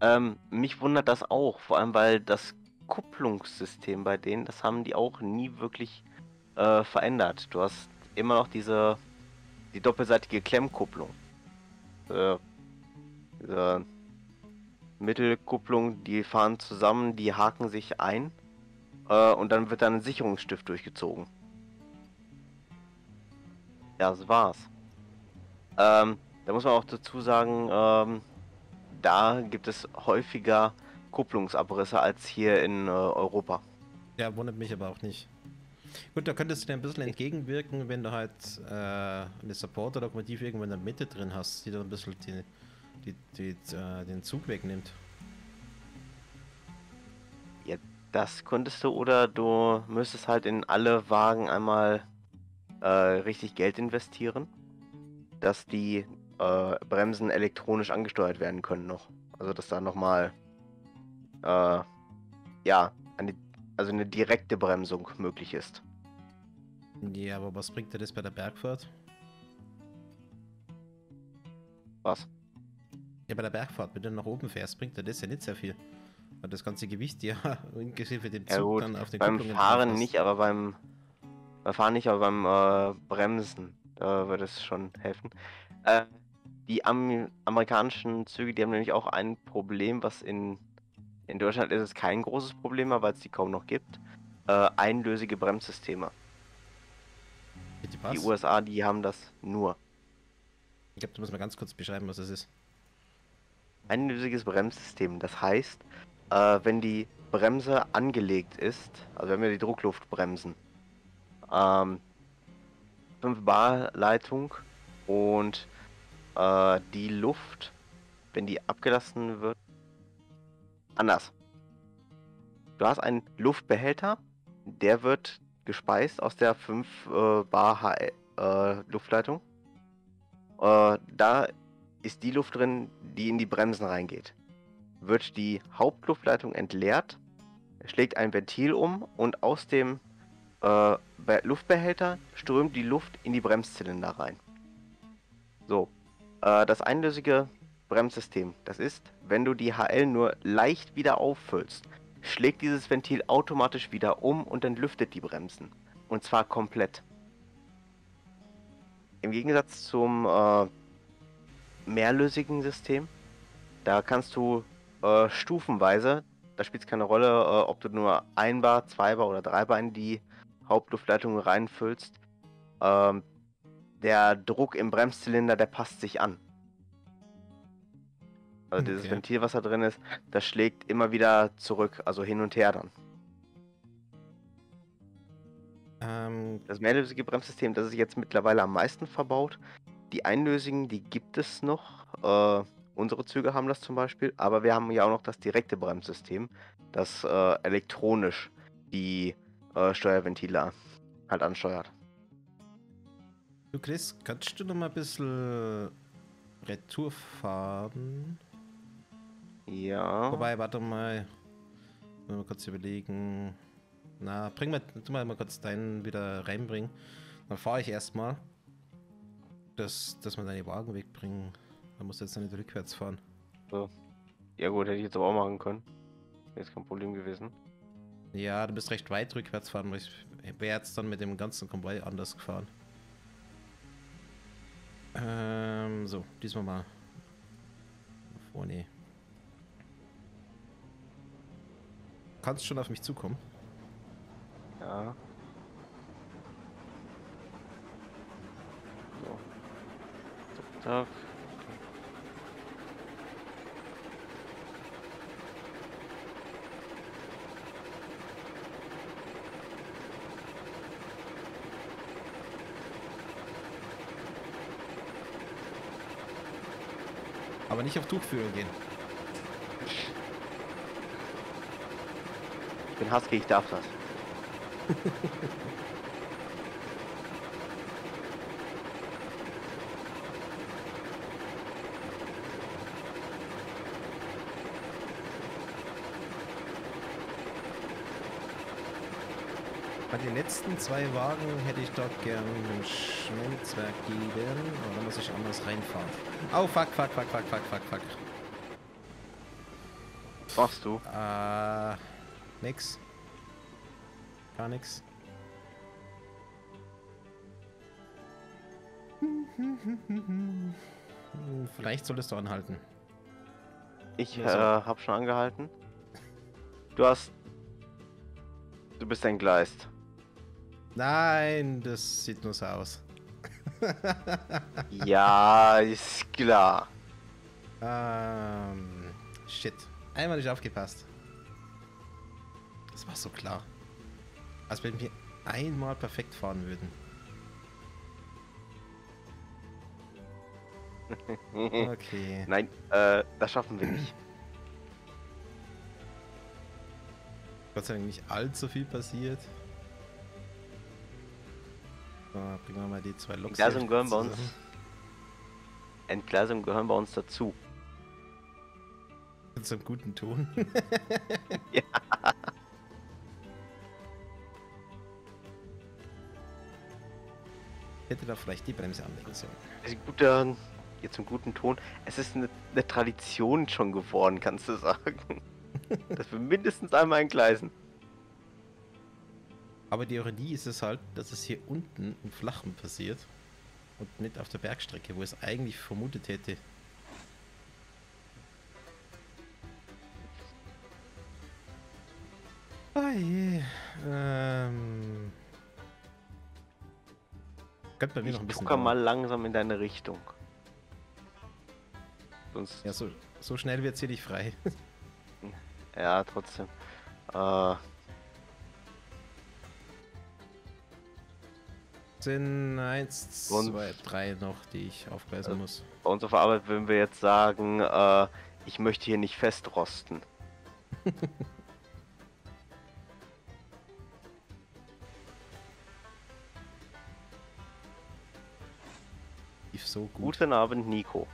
Ähm, mich wundert das auch, vor allem weil das Kupplungssystem bei denen, das haben die auch nie wirklich äh, verändert. Du hast immer noch diese die doppelseitige Klemmkupplung. Äh, diese Mittelkupplung, die fahren zusammen, die haken sich ein äh, und dann wird dann ein Sicherungsstift durchgezogen. Ja, das war's. Ähm, da muss man auch dazu sagen, ähm, da gibt es häufiger Kupplungsabrisse als hier in äh, Europa. Ja, wundert mich aber auch nicht. Gut, da könntest du dir ein bisschen entgegenwirken, wenn du halt äh, eine Supporter-Lokomotive irgendwo in der Mitte drin hast, die dann ein bisschen die, die, die, äh, den Zug wegnimmt. Ja, das konntest du oder du müsstest halt in alle Wagen einmal äh, richtig Geld investieren, dass die äh, Bremsen elektronisch angesteuert werden können noch. Also dass da nochmal äh, ja, eine, also eine direkte Bremsung möglich ist. Ja, aber was bringt dir das bei der Bergfahrt? Was? Ja, bei der Bergfahrt, wenn du nach oben fährst, bringt dir das ja nicht sehr viel. Weil das ganze Gewicht ja inklusive dem Zug Ja gut, dann auf den beim Kupplungen Fahren ist. nicht, aber beim, beim Fahren nicht, aber beim äh, Bremsen, da würde es schon helfen. Äh, die Am amerikanischen Züge, die haben nämlich auch ein Problem, was in, in Deutschland ist es kein großes Problem, weil es die kaum noch gibt. Äh, einlösige Bremssysteme. Bitte Die? USA, die haben das nur. Ich glaube, du musst mal ganz kurz beschreiben, was das ist. Einlösiges Bremssystem, das heißt, äh, wenn die Bremse angelegt ist, also wenn wir die Druckluftbremsen, ähm, 5 Bar Leitung und äh, die Luft, wenn die abgelassen wird, anders. Du hast einen Luftbehälter, der wird gespeist aus der 5 äh, Bar HL, äh, Luftleitung. Äh, da ist die Luft drin, die in die Bremsen reingeht. Wird die Hauptluftleitung entleert, schlägt ein Ventil um und aus dem äh, Be- Luftbehälter strömt die Luft in die Bremszylinder rein. So, äh, das einlösige Bremssystem, das ist, wenn du die HL nur leicht wieder auffüllst, schlägt dieses Ventil automatisch wieder um und entlüftet die Bremsen. Und zwar komplett. Im Gegensatz zum äh, mehrlösigen System, da kannst du äh, stufenweise, da spielt es keine Rolle, äh, ob du nur ein Bar, zwei Bar oder drei Bar in die Hauptluftleitung reinfüllst. Ähm, der Druck im Bremszylinder, der passt sich an. Also dieses Okay. Ventil, was da drin ist, das schlägt immer wieder zurück, also hin und her dann. Ähm, Das mehrlösige Bremssystem, das ist jetzt mittlerweile am meisten verbaut. Die einlösigen, die gibt es noch. Äh, unsere Züge haben das zum Beispiel, aber wir haben ja auch noch das direkte Bremssystem, das äh, elektronisch die äh, Steuerventile halt ansteuert. Du Chris, kannst du noch mal ein bisschen Retour fahren? Ja. Wobei, warte mal. Mal kurz überlegen. Na, bring mal, tu mal, mal kurz deinen wieder reinbringen. Dann fahre ich erstmal. Dass, dass wir deine Wagen wegbringen. Da musst du jetzt nicht rückwärts fahren. Ja gut, hätte ich jetzt aber auch machen können. Ist kein Problem gewesen. Ja, du bist recht weit rückwärts fahren, weil ich wäre jetzt dann mit dem ganzen Konvoi anders gefahren. Ähm, so, diesmal mal vorne. Kannst schon auf mich zukommen. Ja. Ja. Aber nicht auf Tuchfühlung gehen. Ich bin Husky, ich darf das. Bei den letzten zwei Wagen hätte ich dort gern einen Schmelzwerk geben, aber da muss ich anders reinfahren. Oh, fuck, fuck, fuck, fuck, fuck, fuck, fuck. Was machst du? Äh, nix. Gar nix. Vielleicht solltest du anhalten. Ich äh, hab schon angehalten. Du hast. Du bist entgleist. Nein, das sieht nur so aus. ja, ist klar. Ähm, shit. Einmal nicht aufgepasst. Das war so klar. Als wenn wir einmal perfekt fahren würden. Okay. Nein, äh, das schaffen wir nicht. Gott sei Dank nicht allzu viel passiert. So, bringen wir mal die zwei Loks. Entgleisung hier gehören bei uns. zusammen. Entgleisung gehören bei uns dazu. Zum guten Ton. Ja. Hätte da vielleicht die Bremse anlegen sollen. Also guter, jetzt zum guten Ton. Es ist eine, eine Tradition schon geworden, kannst du sagen. Dass wir mindestens einmal entgleisen. Aber die Ironie ist es halt, dass es hier unten im Flachen passiert und nicht auf der Bergstrecke, wo es eigentlich vermutet hätte. Ah je. Ähm. Könnte bei mir noch ein Ich bisschen. gucke mal langsam in deine Richtung. Sonst, Ja, so, so schnell wird sie nicht frei. ja, trotzdem. Äh, sind eins, Und- zwei, drei noch, die ich aufgleisen Äh, muss. bei uns auf Arbeit würden wir jetzt sagen, äh, ich möchte hier nicht festrosten. So gut. Guten Abend, Nico.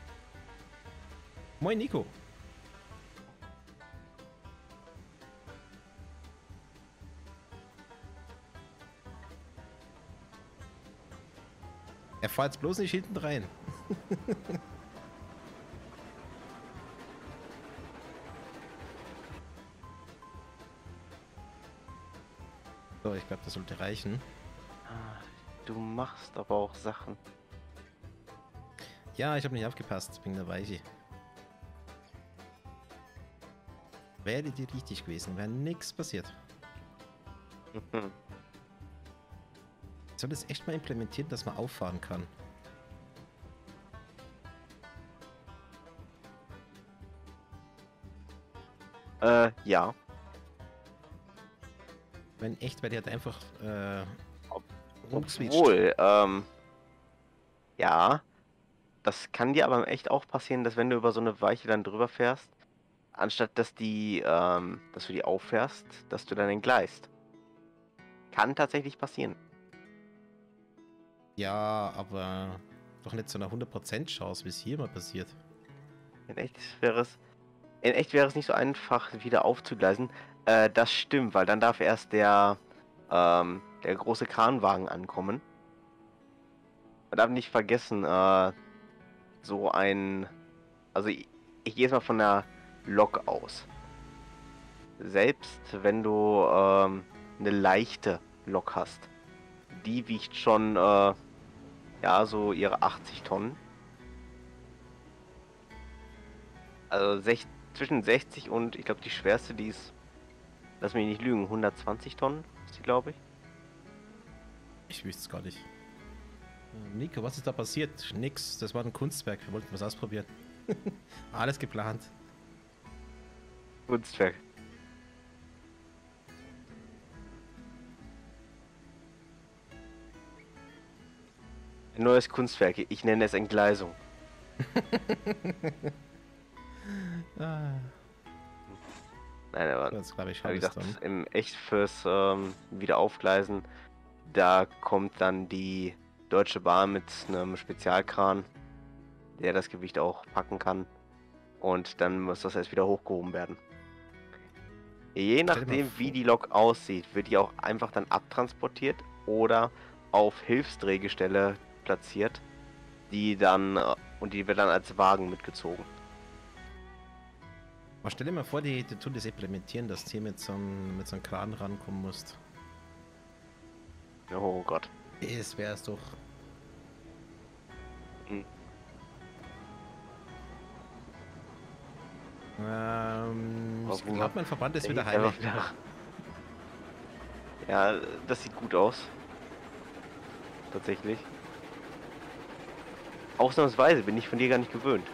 Moin Nico. Er fährt jetzt bloß nicht hinten rein. so, ich glaube, das sollte reichen. Ah, Du machst aber auch Sachen. Ja, ich habe nicht aufgepasst wegen der Weiche. Wäre die richtig gewesen, wäre nichts passiert. Soll das echt mal implementieren, dass man auffahren kann. Äh, ja. Wenn echt, weil die hat einfach äh. Obwohl, ähm, ja, das kann dir aber echt auch passieren, dass wenn du über so eine Weiche dann drüber fährst, anstatt dass die, ähm, dass du die auffährst, dass du dann entgleist. Kann tatsächlich passieren. Ja, aber doch nicht so eine 100% Chance, wie es hier mal passiert. In echt wäre es, in echt wäre es nicht so einfach, wieder aufzugleisen. Äh, das stimmt, weil dann darf erst der, ähm, der große Kranwagen ankommen. Man darf nicht vergessen, äh, so ein, also ich, ich gehe jetzt mal von der Lok aus. Selbst wenn du ähm, eine leichte Lok hast, die wiegt schon, äh, ja, so ihre 80 Tonnen. Also sech, zwischen 60 und ich glaube die schwerste, die ist, lass mich nicht lügen, 120 Tonnen ist die, glaube ich. Ich wüsste es gar nicht. Nico, was ist da passiert? Nix, das war ein Kunstwerk. Wir wollten was ausprobieren. Alles geplant. Kunstwerk. Ein neues Kunstwerk. Ich nenne es Entgleisung. Ah, Nein, aber das glaube ich wie alles gesagt, dran. im echt fürs ähm, Wiederaufgleisen, da kommt dann die Deutsche Bahn mit einem Spezialkran, der das Gewicht auch packen kann. Und dann muss das erst wieder hochgehoben werden. Je nachdem, wie die Lok aussieht, wird die auch einfach dann abtransportiert oder auf Hilfsdrehgestelle platziert, die dann äh, und die wird dann als Wagen mitgezogen. Aber stell dir mal vor, die, die tun das implementieren, dass du hier mit so einem, mit so einem Kran rankommen musst. Oh Gott. Das wär's doch. Hm. Ähm, ich glaube, mein Verband ist Der wieder wieder- Ja, das sieht gut aus. Tatsächlich. Ausnahmsweise bin ich von dir gar nicht gewöhnt.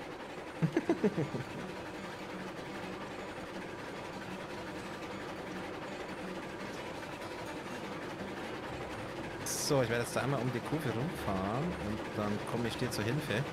So, ich werde jetzt da einmal um die Kurve rumfahren und dann komme ich dir zur Hilfe.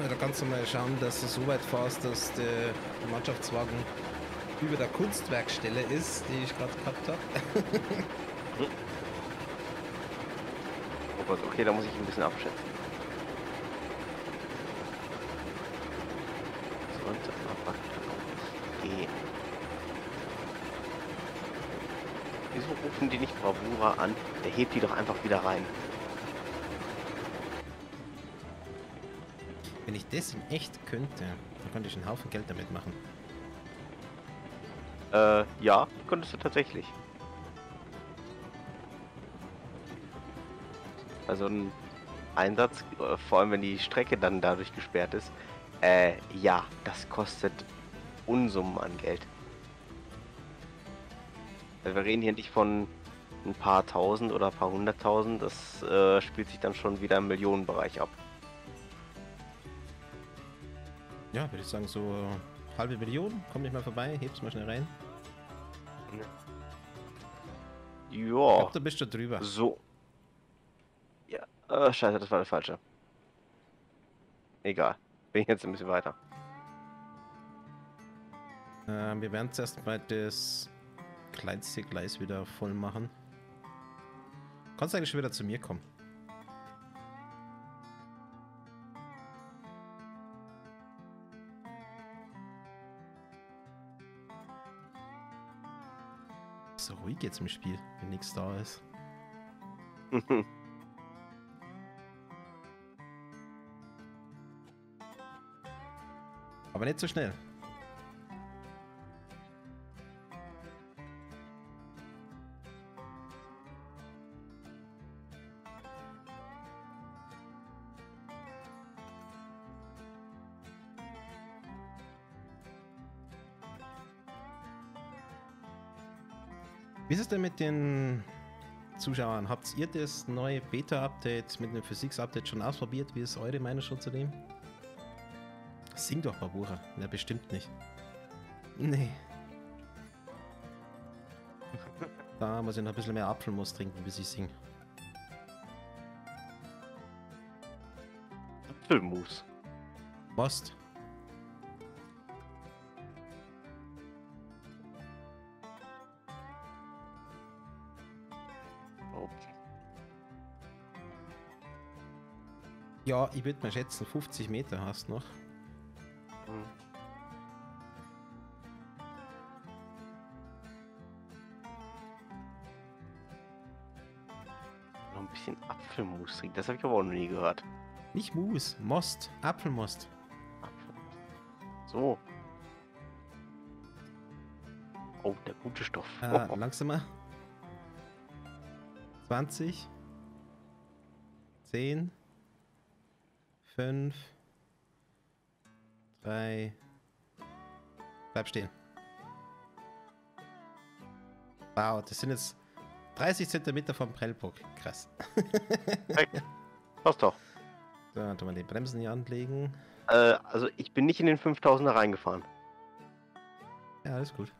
Ja, da kannst du mal schauen, dass du so weit fährst, dass der Mannschaftswagen über der Kunstwerkstelle ist, die ich gerade gehabt habe. Oh okay, da muss ich ein bisschen abschätzen. Sollte aber gehen. Wieso rufen die nicht Bravura an? Der hebt die doch einfach wieder rein. Wenn ich das in echt könnte, dann könnte ich einen Haufen Geld damit machen. Äh, ja, könntest du tatsächlich. Also ein Einsatz, äh, vor allem wenn die Strecke dann dadurch gesperrt ist, äh, ja, das kostet Unsummen an Geld. Also wir reden hier nicht von ein paar tausend oder ein paar hunderttausend, das äh, spielt sich dann schon wieder im Millionenbereich ab. Ja, würde ich sagen, so halbe Million. Komm nicht mal vorbei, heb's mal schnell rein. Ich Ja, glaub, da bist du drüber. so. Ja, äh, scheiße, das war das Falsche. Egal, bin jetzt ein bisschen weiter. Ähm, wir werden zuerst mal das kleinste Gleis wieder voll machen. Kannst eigentlich schon wieder zu mir kommen. Ruhig jetzt im Spiel, wenn nichts da ist. Aber nicht so schnell. Ist denn mit den Zuschauern? Habt ihr das neue Beta-Update mit dem Physics-Update schon ausprobiert? Wie ist eure Meinung schon zu dem? Sing doch, Babura. Ja, bestimmt nicht. Nee. Da muss ich noch ein bisschen mehr Apfelmus trinken, bis ich sing. Apfelmus. Was? Ja, ich würde mal schätzen, 50 Meter hast noch. Hm. Noch ein bisschen Apfelmus trinken, das habe ich aber auch noch nie gehört. Nicht Mus, Most. Apfelmost. So. Oh, der gute Stoff. Äh, langsamer. 20. 10. 5. 3. Bleib stehen. Wow, das sind jetzt 30 Zentimeter vom Prellbock. Krass. Passt doch. So, dann tun wir die Bremsen hier anlegen. Äh, also ich bin nicht in den 5000er reingefahren. Ja, alles gut.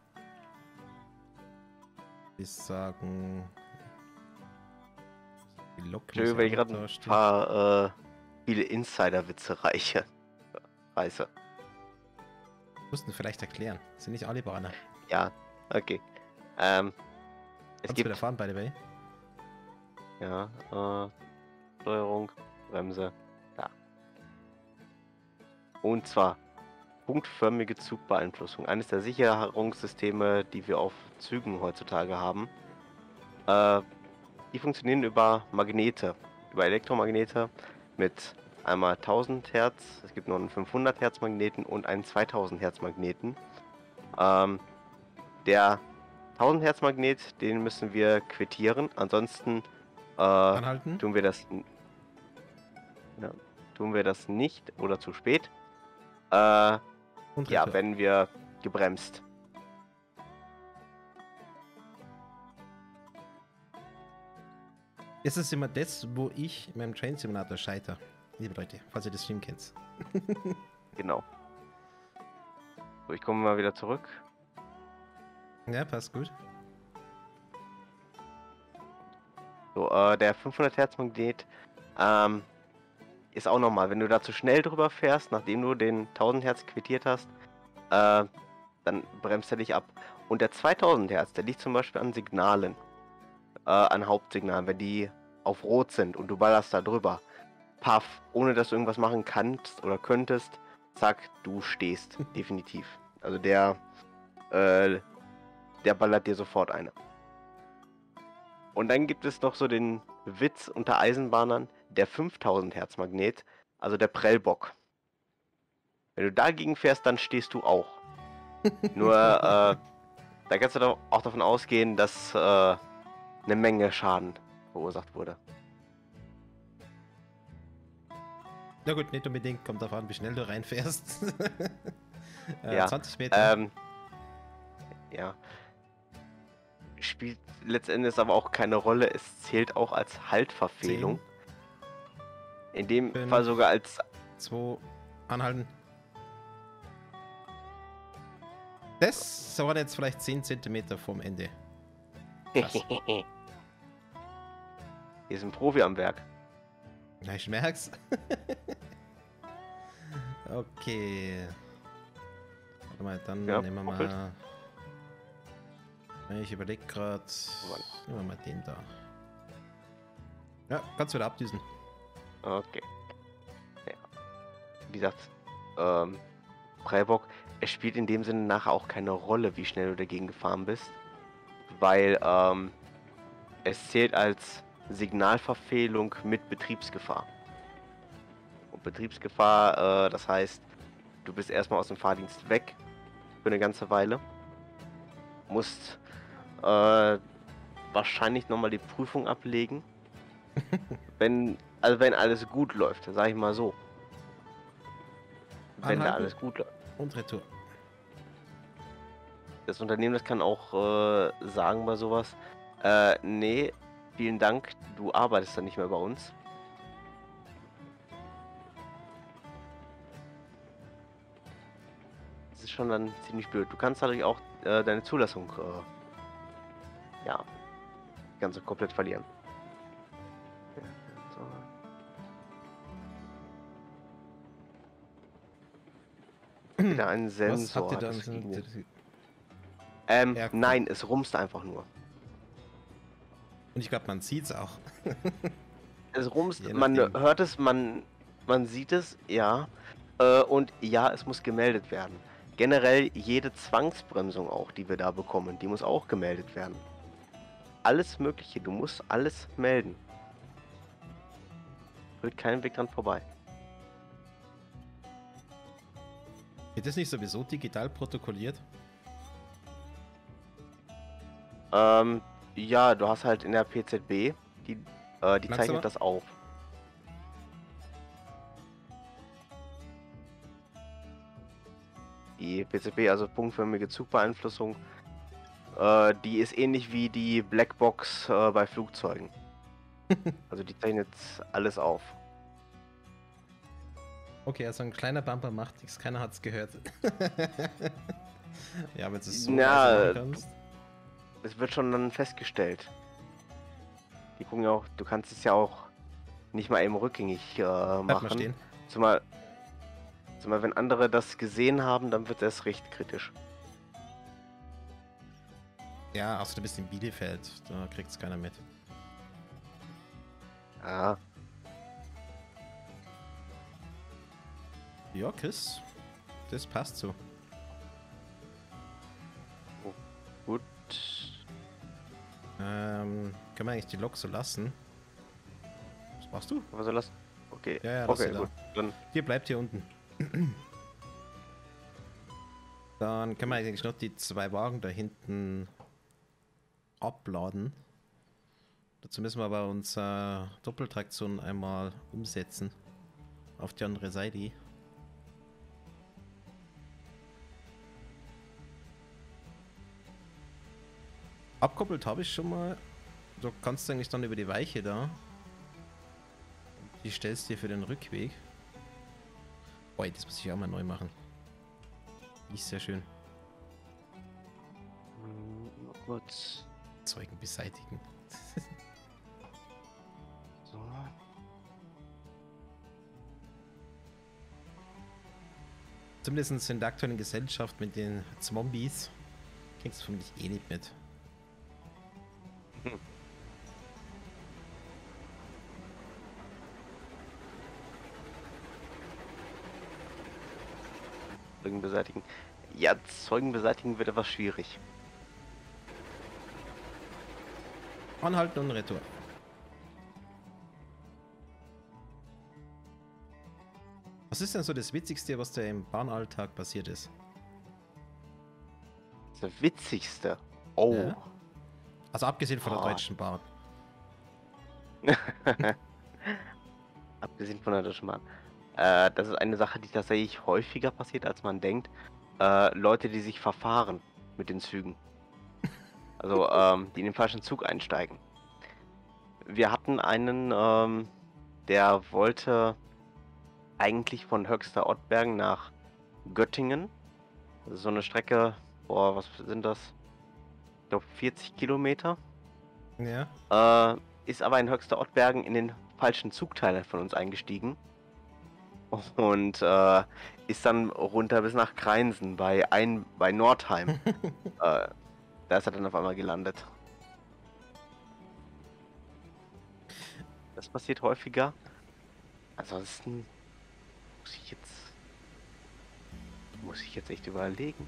Ich sagen. Die Lok Ich muss will auch gerade ein paar äh, viele Insider-Witze reiche. Reiße. Mussten vielleicht erklären. Sind nicht alle Bahner. Ja, okay. Ähm, es Kannst gibt wieder fahren, by the way. ja äh, Steuerung, Bremse, da. Und zwar punktförmige Zugbeeinflussung. Eines der Sicherungssysteme, die wir auf Zügen heutzutage haben. Äh, die funktionieren über Magnete, über Elektromagnete mit einmal 1000 Hertz, es gibt noch einen 500 Hertz Magneten und einen 2000 Hertz Magneten. Ähm, der 1000 Hertz Magnet, den müssen wir quittieren, ansonsten äh, tun wir das ja, tun wir das nicht oder zu spät. Äh, ja, wenn wir gebremst. Das ist immer das, wo ich in meinem Train Simulator scheiter. Liebe Leute, falls ihr das Stream kennt. Genau. So, ich komme mal wieder zurück. Ja, passt gut. So, äh, der 500 Hertz Magnet ähm, ist auch nochmal, wenn du da zu schnell drüber fährst, nachdem du den 1000 Hertz quittiert hast, äh, dann bremst er dich ab. Und der 2000 Hertz, der liegt zum Beispiel an Signalen, äh, an Hauptsignalen, wenn die auf Rot sind und du ballerst da drüber. Paff, ohne dass du irgendwas machen kannst oder könntest, zack, du stehst, definitiv. Also der, äh, der ballert dir sofort eine. Und dann gibt es noch so den Witz unter Eisenbahnern, der 5000 Hertz Magnet, also der Prellbock. Wenn du dagegen fährst, dann stehst du auch. Nur, äh, da kannst du doch auch davon ausgehen, dass äh, eine Menge Schaden verursacht wurde. Na gut, nicht unbedingt. Kommt darauf an, wie schnell du reinfährst. äh, Ja, 20 Meter. Ähm, ja. Spielt letztendlich aber auch keine Rolle. Es zählt auch als Haltverfehlung. In dem Fünf. Fall sogar als 2. Anhalten. Das waren jetzt vielleicht 10 Zentimeter vom Ende. Krass. Hier ist ein Profi am Werk. Ja, ich merk's. okay. Warte mal, dann Ja, nehmen wir doppelt. mal. Ich überlege gerade. Nehmen wir mal den da. Ja, kannst du wieder abdüsen. Okay. Ja. Wie gesagt, ähm, Freiburg, es spielt in dem Sinne nachher auch keine Rolle, wie schnell du dagegen gefahren bist. Weil ähm, es zählt als Signalverfehlung mit Betriebsgefahr. Und Betriebsgefahr, äh, das heißt, du bist erstmal aus dem Fahrdienst weg für eine ganze Weile. Musst äh, wahrscheinlich nochmal die Prüfung ablegen. wenn, also wenn alles gut läuft, sag ich mal so. Wenn da alles gut läuft. Und Retour. Das Unternehmen, das kann auch äh, sagen bei sowas, äh, nee, vielen Dank, du arbeitest dann nicht mehr bei uns. Das ist schon dann ziemlich blöd. Du kannst dadurch auch äh, deine Zulassung, äh, ja, ganz so komplett verlieren. Wieder ein Was Sensor. habt ihr da? Ähm, nein, es rumst einfach nur. Und ich glaube, man sieht es auch. es rumst, man hört es, man, man sieht es, ja. Äh, und ja, es muss gemeldet werden. Generell jede Zwangsbremsung auch, die wir da bekommen, die muss auch gemeldet werden. Alles Mögliche, du musst alles melden. Wird kein Weg dran vorbei. Wird das nicht sowieso digital protokolliert? Ähm, ja, du hast halt in der PZB, die, äh, die zeichnet das auf. Die PZB, also punktförmige Zugbeeinflussung, äh, die ist ähnlich wie die Blackbox äh, bei Flugzeugen. also die zeichnet alles auf. Okay, also ein kleiner Bumper macht nichts, keiner hat's gehört. ja, wenn du es so machen kannst. Es wird schon dann festgestellt. Die gucken ja auch, du kannst es ja auch nicht mal eben rückgängig äh, Bleib mal machen. stehen. Zumal, zumal, wenn andere das gesehen haben, dann wird es recht kritisch. Ja, außer du bist in Bielefeld, da kriegt's keiner mit. Ja, Ja, Chris, das passt so. gut. Ähm, können wir eigentlich die Lok so lassen? Was machst du? Was soll das? Okay, Ja, ja, okay, sie da. gut. Dann Hier bleibt hier unten. Dann können wir eigentlich noch die zwei Wagen da hinten abladen. Dazu müssen wir aber unsere Doppeltraktion einmal umsetzen. Auf die andere Seite. Abkoppelt habe ich schon mal. Du kannst eigentlich dann über die Weiche da. Die stellst dir für den Rückweg. Boah, das muss ich auch mal neu machen. Ist sehr schön. mm, nur kurz. Zeugen beseitigen. So. Zumindest in der aktuellen Gesellschaft mit den Zombies kriegst du vermutlich eh nicht mit. Zeugen beseitigen. Ja, Zeugen beseitigen wird etwas schwierig. Anhalten und Retour. Was ist denn so das Witzigste, was da im Bahnalltag passiert ist? Das Witzigste. Oh. Ja? Also abgesehen von der Ah. Deutschen Bahn. Abgesehen von der Deutschen Bahn. Äh, das ist eine Sache, die tatsächlich häufiger passiert, als man denkt. Äh, Leute, die sich verfahren mit den Zügen. Also, ähm, die in den falschen Zug einsteigen. Wir hatten einen, ähm, der wollte eigentlich von Höxter Ottbergen nach Göttingen. Das ist so eine Strecke, boah, was sind das? Ich glaube 40 Kilometer. Ja. Äh, ist aber in Höxter Ottbergen in den falschen Zugteil von uns eingestiegen. Und äh, ist dann runter bis nach Kreinsen bei, ein, bei Nordheim. äh, da ist er dann auf einmal gelandet. Das passiert häufiger. Ansonsten muss ich jetzt. Muss ich jetzt echt überlegen.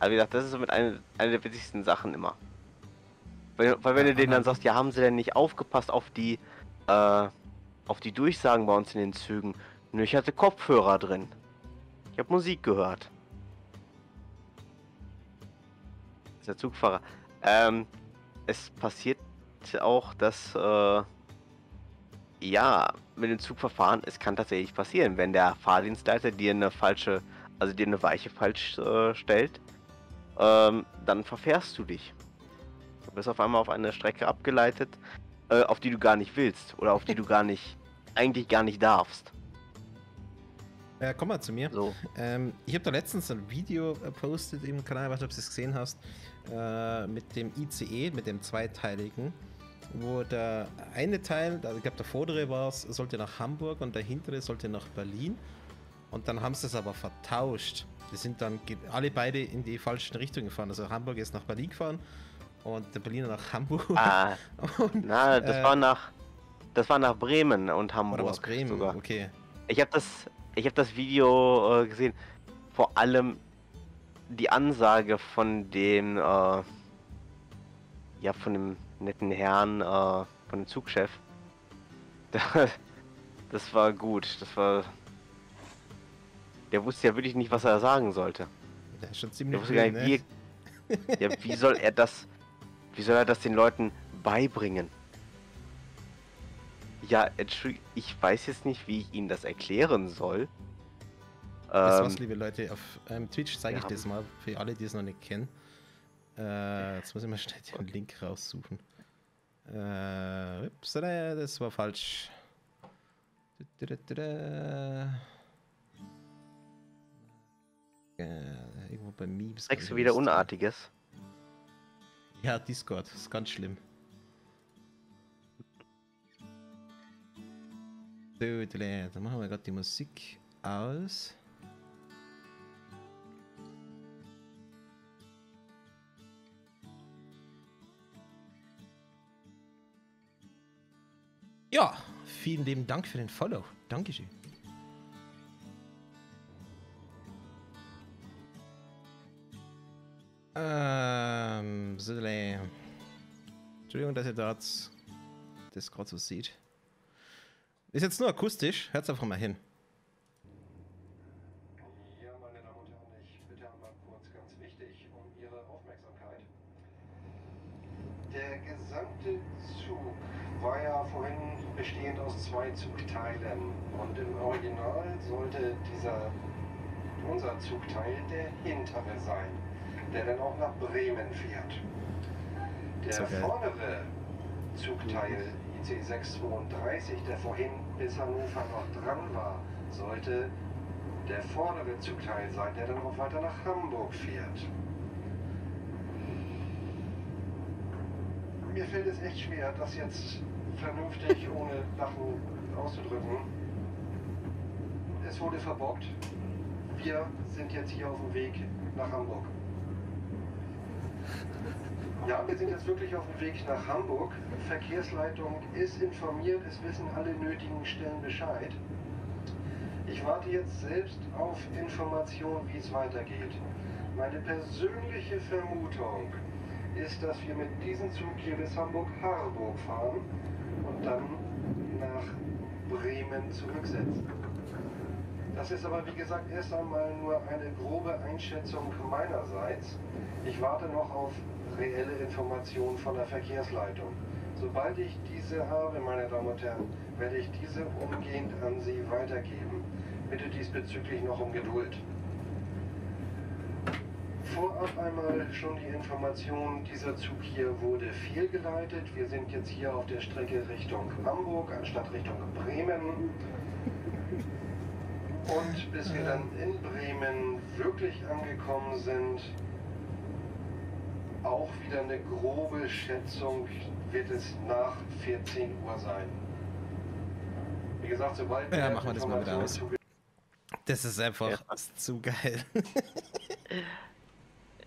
Aber wie gesagt, das ist somit eine, eine der witzigsten Sachen immer. Weil, weil wenn Ja, du denen dann sagst, ja, haben sie denn nicht aufgepasst auf die, äh, auf die Durchsagen bei uns in den Zügen? Nö, ich hatte Kopfhörer drin. Ich habe Musik gehört. Das ist der Zugfahrer. Ähm, es passiert auch, dass, äh, ja, mit dem Zugverfahren, es kann tatsächlich passieren, wenn der Fahrdienstleiter dir eine falsche, also dir eine Weiche falsch äh, stellt, ähm, dann verfährst du dich. Du bist auf einmal auf eine Strecke abgeleitet, äh, auf die du gar nicht willst oder auf die du gar nicht, eigentlich gar nicht darfst. Äh, komm mal zu mir. So. Ähm, ich habe da letztens ein Video äh, postet im Kanal, ich weiß nicht, ob du es gesehen hast, äh, mit dem ICE, mit dem zweiteiligen, wo der eine Teil, ich glaube der vordere war es, sollte nach Hamburg und der hintere sollte nach Berlin. Und dann haben sie es aber vertauscht. Die sind dann alle beide in die falschen Richtungen gefahren. Also Hamburg ist nach Berlin gefahren und der Berliner nach Hamburg. Ah, und, na, das Äh, war nach, das war nach Bremen und Hamburg. oder was Bremen, sogar. okay. Ich habe das, ich habe das Video äh, gesehen. Vor allem die Ansage von dem, äh, ja, von dem netten Herrn, äh, von dem Zugchef. Das war gut. Das war, der wusste ja wirklich nicht, was er sagen sollte. Der ist schon ziemlich Der blöd, nicht, wie, ja, wie soll er das, wie soll er das den Leuten beibringen? Ja, ich weiß jetzt nicht, wie ich Ihnen das erklären soll. Das was, Ähm, liebe Leute, auf ähm, Twitch zeige ich das mal für alle, die es noch nicht kennen. Äh, jetzt muss ich mal schnell den Link raussuchen. Äh, ups, äh, das war falsch. Äh, irgendwo bei Memes. Zeigst du wieder Unartiges? Ja, Discord, das ist ganz schlimm. So, dann machen wir gerade die Musik aus. Ja, vielen lieben Dank für den Follow. Dankeschön. Ähm, äh, Entschuldigung, dass ihr das, das gerade so seht. Ist jetzt nur akustisch, hört's einfach mal hin. Ja, meine Damen und Herren, ich bitte einmal kurz ganz wichtig um Ihre Aufmerksamkeit. Der gesamte Zug war ja vorhin bestehend aus zwei Zugteilen und im Original sollte dieser unser Zugteil der hintere sein, der dann auch nach Bremen fährt. Der geil. vordere Zugteil IC 632, der vorhin bis Hannover noch dran war, sollte der vordere Zugteil sein, der dann auch weiter nach Hamburg fährt. Mir fällt es echt schwer, das jetzt vernünftig ohne Lachen auszudrücken. Es wurde verbockt. Wir sind jetzt hier auf dem Weg nach Hamburg. Ja, wir sind jetzt wirklich auf dem Weg nach Hamburg. Verkehrsleitung ist informiert, es wissen alle nötigen Stellen Bescheid. Ich warte jetzt selbst auf Informationen, wie es weitergeht. Meine persönliche Vermutung ist, dass wir mit diesem Zug hier bis Hamburg-Harburg fahren und dann nach Bremen zurücksetzen. Das ist aber wie gesagt erst einmal nur eine grobe Einschätzung meinerseits. Ich warte noch auf reelle Informationen von der Verkehrsleitung. Sobald ich diese habe, meine Damen und Herren, werde ich diese umgehend an Sie weitergeben. Bitte diesbezüglich noch um Geduld. Vorab einmal schon die Information, dieser Zug hier wurde fehlgeleitet. Wir sind jetzt hier auf der Strecke Richtung Hamburg anstatt Richtung Bremen. Und bis wir dann in Bremen wirklich angekommen sind, auch wieder eine grobe Schätzung wird es nach 14 Uhr sein. Wie gesagt, sobald Ja, wir machen wir das mal wieder aus. Das ist einfach Ja. zu geil.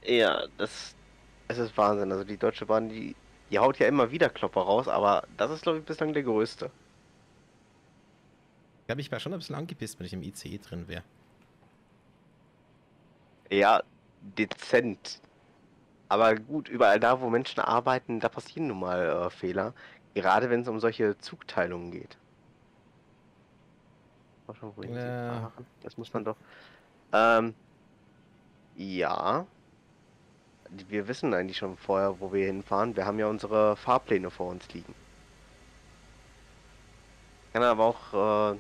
Ja, das, es ist Wahnsinn. Also die Deutsche Bahn, die, die haut ja immer wieder Klopper raus, aber das ist, glaube ich, bislang der größte. Ich glaube, ich war schon ein bisschen angepisst, wenn ich im ICE drin wäre. Ja, dezent. Aber gut, überall da, wo Menschen arbeiten, da passieren nun mal äh, Fehler. Gerade wenn es um solche Zugteilungen geht. Ja. fahren? Das muss man doch. Ähm, ja. Wir wissen eigentlich schon vorher, wo wir hinfahren. Wir haben ja unsere Fahrpläne vor uns liegen. Kann aber auch äh,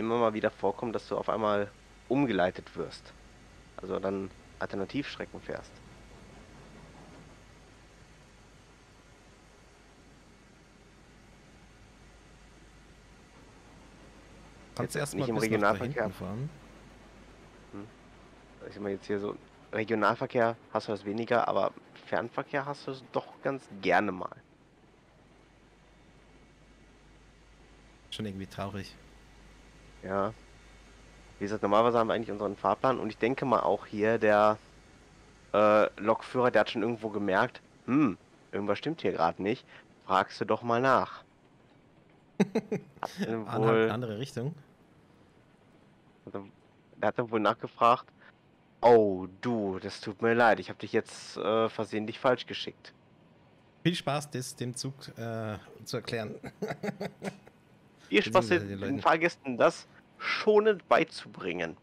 immer mal wieder vorkommen, dass du auf einmal umgeleitet wirst. Also dann Alternativstrecken fährst. Kannst Jetzt erstmal nicht im Regionalverkehr. fahren? Ich sag mal jetzt hier so, Regionalverkehr hast du das weniger, aber Fernverkehr hast du es doch ganz gerne mal. Schon irgendwie traurig. Ja. Wie gesagt, normalerweise haben wir eigentlich unseren Fahrplan und ich denke mal auch hier der äh, Lokführer, der hat schon irgendwo gemerkt, hm, irgendwas stimmt hier gerade nicht. Fragst du doch mal nach. Wohl, andere Richtung. er- der hat dann wohl nachgefragt, oh du, das tut mir leid, ich habe dich jetzt äh, versehentlich falsch geschickt. Viel Spaß, das dem Zug äh, zu erklären. Viel Spaß den Fahrgästen das schonend beizubringen.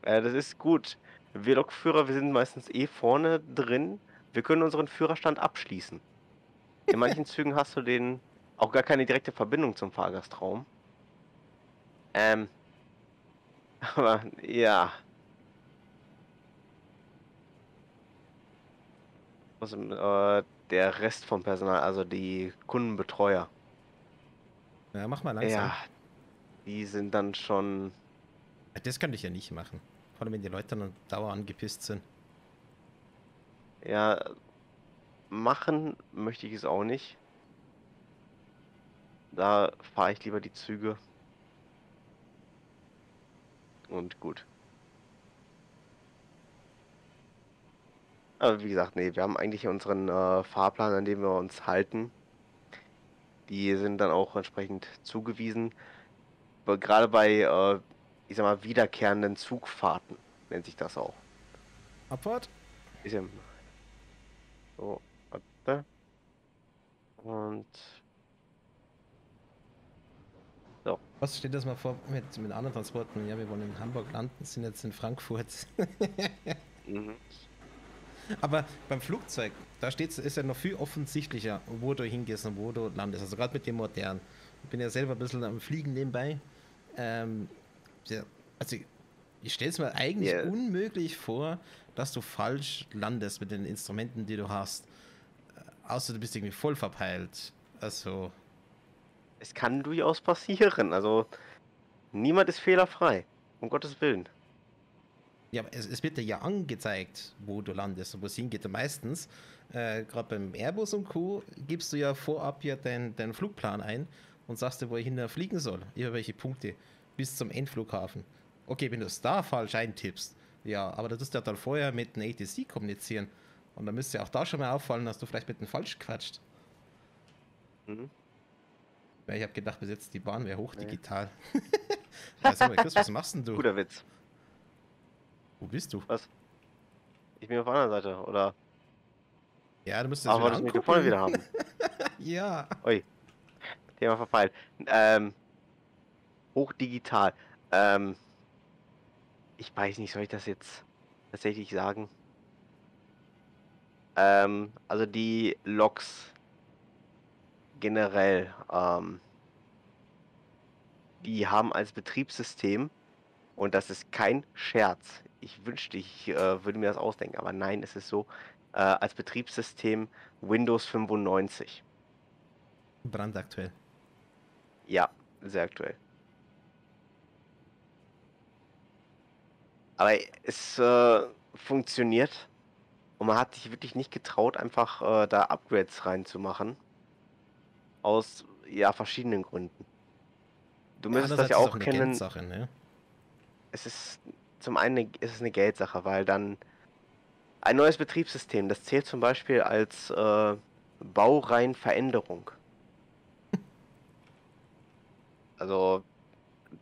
Äh, das ist gut. Wir Lokführer, wir sind meistens eh vorne drin. Wir können unseren Führerstand abschließen. In manchen Zügen hast du den auch gar keine direkte Verbindung zum Fahrgastraum. Ähm. Aber ja. Äh, der Rest vom Personal, also die Kundenbetreuer. Ja, mach mal langsam. Ja, die sind dann schon. Das könnte ich ja nicht machen. Vor allem, wenn die Leute dann dauernd angepisst sind. Ja, machen möchte ich es auch nicht. Da fahre ich lieber die Züge. Und gut. Aber wie gesagt, nee, wir haben eigentlich unseren äh, Fahrplan, an dem wir uns halten. Die sind dann auch entsprechend zugewiesen. Gerade bei, äh, ich sag mal, wiederkehrenden Zugfahrten nennt sich das auch. Abfahrt? Ist ja. So, warte. Und. So. Was steht das mal vor mit, mit anderen Transporten? Ja, wir wollen in Hamburg landen, sind jetzt in Frankfurt. mhm. Aber beim Flugzeug, da steht ist ja noch viel offensichtlicher, wo du hingehst und wo du landest. Also gerade mit dem modernen. Ich bin ja selber ein bisschen am Fliegen nebenbei. Ähm, ja, also ich stelle es mir eigentlich yeah. unmöglich vor, dass du falsch landest mit den Instrumenten, die du hast. Außer du bist irgendwie voll verpeilt. Also. Es kann durchaus passieren. Also niemand ist fehlerfrei. Um Gottes Willen. Ja, es, es wird dir ja angezeigt, wo du landest und wo es hingeht. Und meistens, äh, gerade beim Airbus und Co., gibst du ja vorab ja deinen dein Flugplan ein und sagst dir, wo ich hinterher fliegen soll, über welche Punkte, bis zum Endflughafen. Okay, wenn du es da falsch eintippst, ja, aber das ist ja dann vorher mit einem ATC kommunizieren. Und dann müsste ja auch da schon mal auffallen, dass du vielleicht mit dem falsch quatscht. Mhm. Ja, ich habe gedacht, bis jetzt die Bahn wäre hochdigital. Nee. ja, sag mal, Chris, was machst denn du? Guter Witz. Wo bist du? Was? Ich bin auf der anderen Seite, oder? Ja, du müsstest Aber das Mikrofon wieder haben. ja. Ui. Thema verpeilt. Ähm, hochdigital. Ähm, ich weiß nicht, soll ich das jetzt tatsächlich sagen? Ähm, also die Logs generell, ähm, die haben als Betriebssystem, und das ist kein Scherz, ich wünschte, ich äh, würde mir das ausdenken, aber nein, es ist so, äh, als Betriebssystem Windows 95. Brandaktuell. Ja, sehr aktuell. Aber es äh, funktioniert und man hat sich wirklich nicht getraut, einfach äh, da Upgrades reinzumachen. Aus ja verschiedenen Gründen. Du müsstest das ja auch, auch kennen. Ne? Es ist zum einen ist es eine Geldsache, weil dann ein neues Betriebssystem, das zählt zum Beispiel als äh, Baureihenveränderung. Also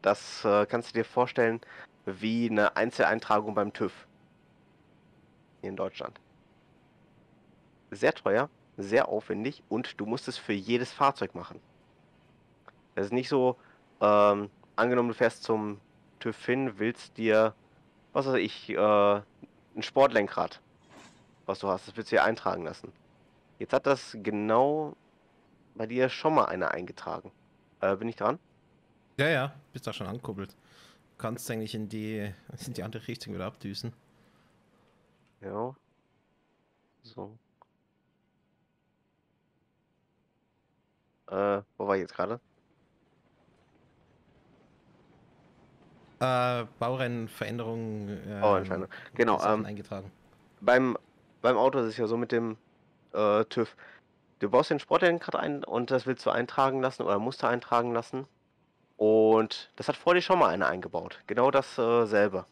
das äh, kannst du dir vorstellen wie eine Einzeleintragung beim TÜV. Hier in Deutschland. Sehr teuer, sehr aufwendig und du musst es für jedes Fahrzeug machen. Das ist nicht so, ähm, angenommen du fährst zum TÜV hin, willst dir was weiß ich, äh, ein Sportlenkrad, was du hast, das willst du hier eintragen lassen. Jetzt hat das genau bei dir schon mal einer eingetragen. Äh, bin ich dran? Ja, ja, bist da schon angekuppelt. Kannst eigentlich in die, in die andere Richtung wieder abdüsen. Ja. So. Äh, wo war ich jetzt gerade? Äh, Baurennveränderungen. Äh, Bauernscheine. Genau. Ähm, eingetragen. Beim, beim Auto ist es ja so mit dem äh, TÜV. Du baust den Sportlenkrad ein und das willst du eintragen lassen oder musst du eintragen lassen. Und das hat vor dir schon mal einer eingebaut. Genau dasselbe. Äh,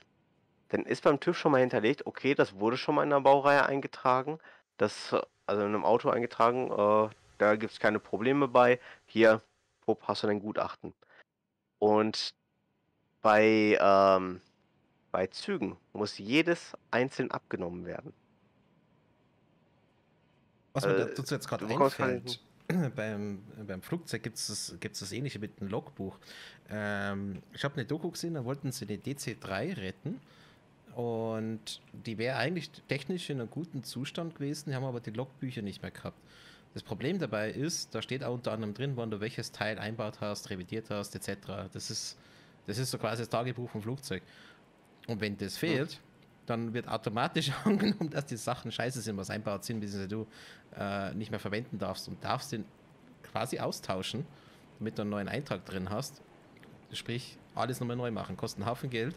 Dann ist beim TÜV schon mal hinterlegt, okay, das wurde schon mal in der Baureihe eingetragen. Das, also in einem Auto eingetragen, äh, da gibt es keine Probleme bei. Hier, wo hast du dein Gutachten? Und bei, ähm, bei Zügen muss jedes einzeln abgenommen werden. Was mir äh, dazu jetzt gerade einfällt, beim, beim Flugzeug gibt es das, gibt's das ähnliche mit dem Logbuch. Ähm, ich habe eine Doku gesehen, da wollten sie eine DC-3 retten. Und die wäre eigentlich technisch in einem guten Zustand gewesen, die haben aber die Logbücher nicht mehr gehabt. Das Problem dabei ist, da steht auch unter anderem drin, wann du welches Teil einbaut hast, revidiert hast, etc. Das ist, das ist so quasi das Tagebuch vom Flugzeug. Und wenn das fehlt, dann wird automatisch angenommen, dass die Sachen scheiße sind, was einbaut sind, bis du äh, nicht mehr verwenden darfst und darfst den quasi austauschen, damit du einen neuen Eintrag drin hast. Sprich, alles nochmal neu machen, kostet einen Haufen Geld.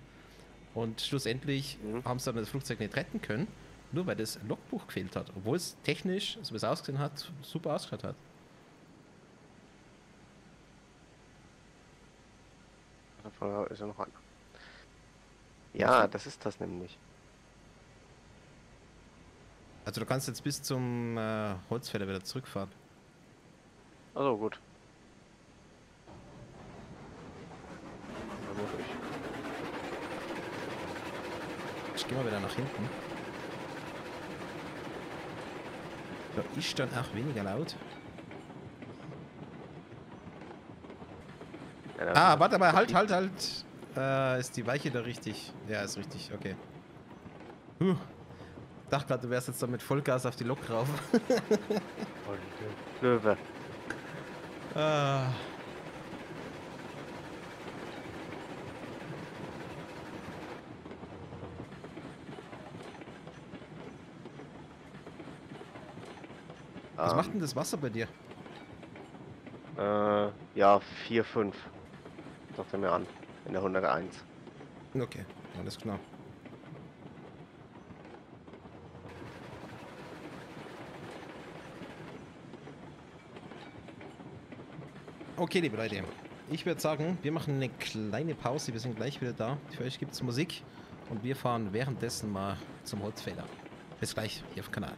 Und schlussendlich mhm. haben sie dann das Flugzeug nicht retten können, nur weil das Logbuch gefehlt hat, obwohl es technisch, so wie es ausgesehen hat, super ausgeschaut hat. Ist ja noch einer. Ja, das ist das nämlich. Also du kannst jetzt bis zum äh, Holzfäller wieder zurückfahren. Also gut. Ich. Ich geh mal wieder nach hinten. Da ist dann auch weniger laut. Ja, ah, warte mal, halt, halt, halt. Äh, ist die Weiche da richtig? Ja, ist richtig, okay. Huh. dachte gerade, du wärst jetzt da mit Vollgas auf die Lok rauf. Löwe. Ah. Was macht denn das Wasser bei dir? Äh, ja, 4, 5. Er mir an. In der 101. Okay, alles klar. Okay, liebe Leute. Ich würde sagen, wir machen eine kleine Pause. Wir sind gleich wieder da. Für euch gibt es Musik und wir fahren währenddessen mal zum Holzfäller. Bis gleich hier auf dem Kanal.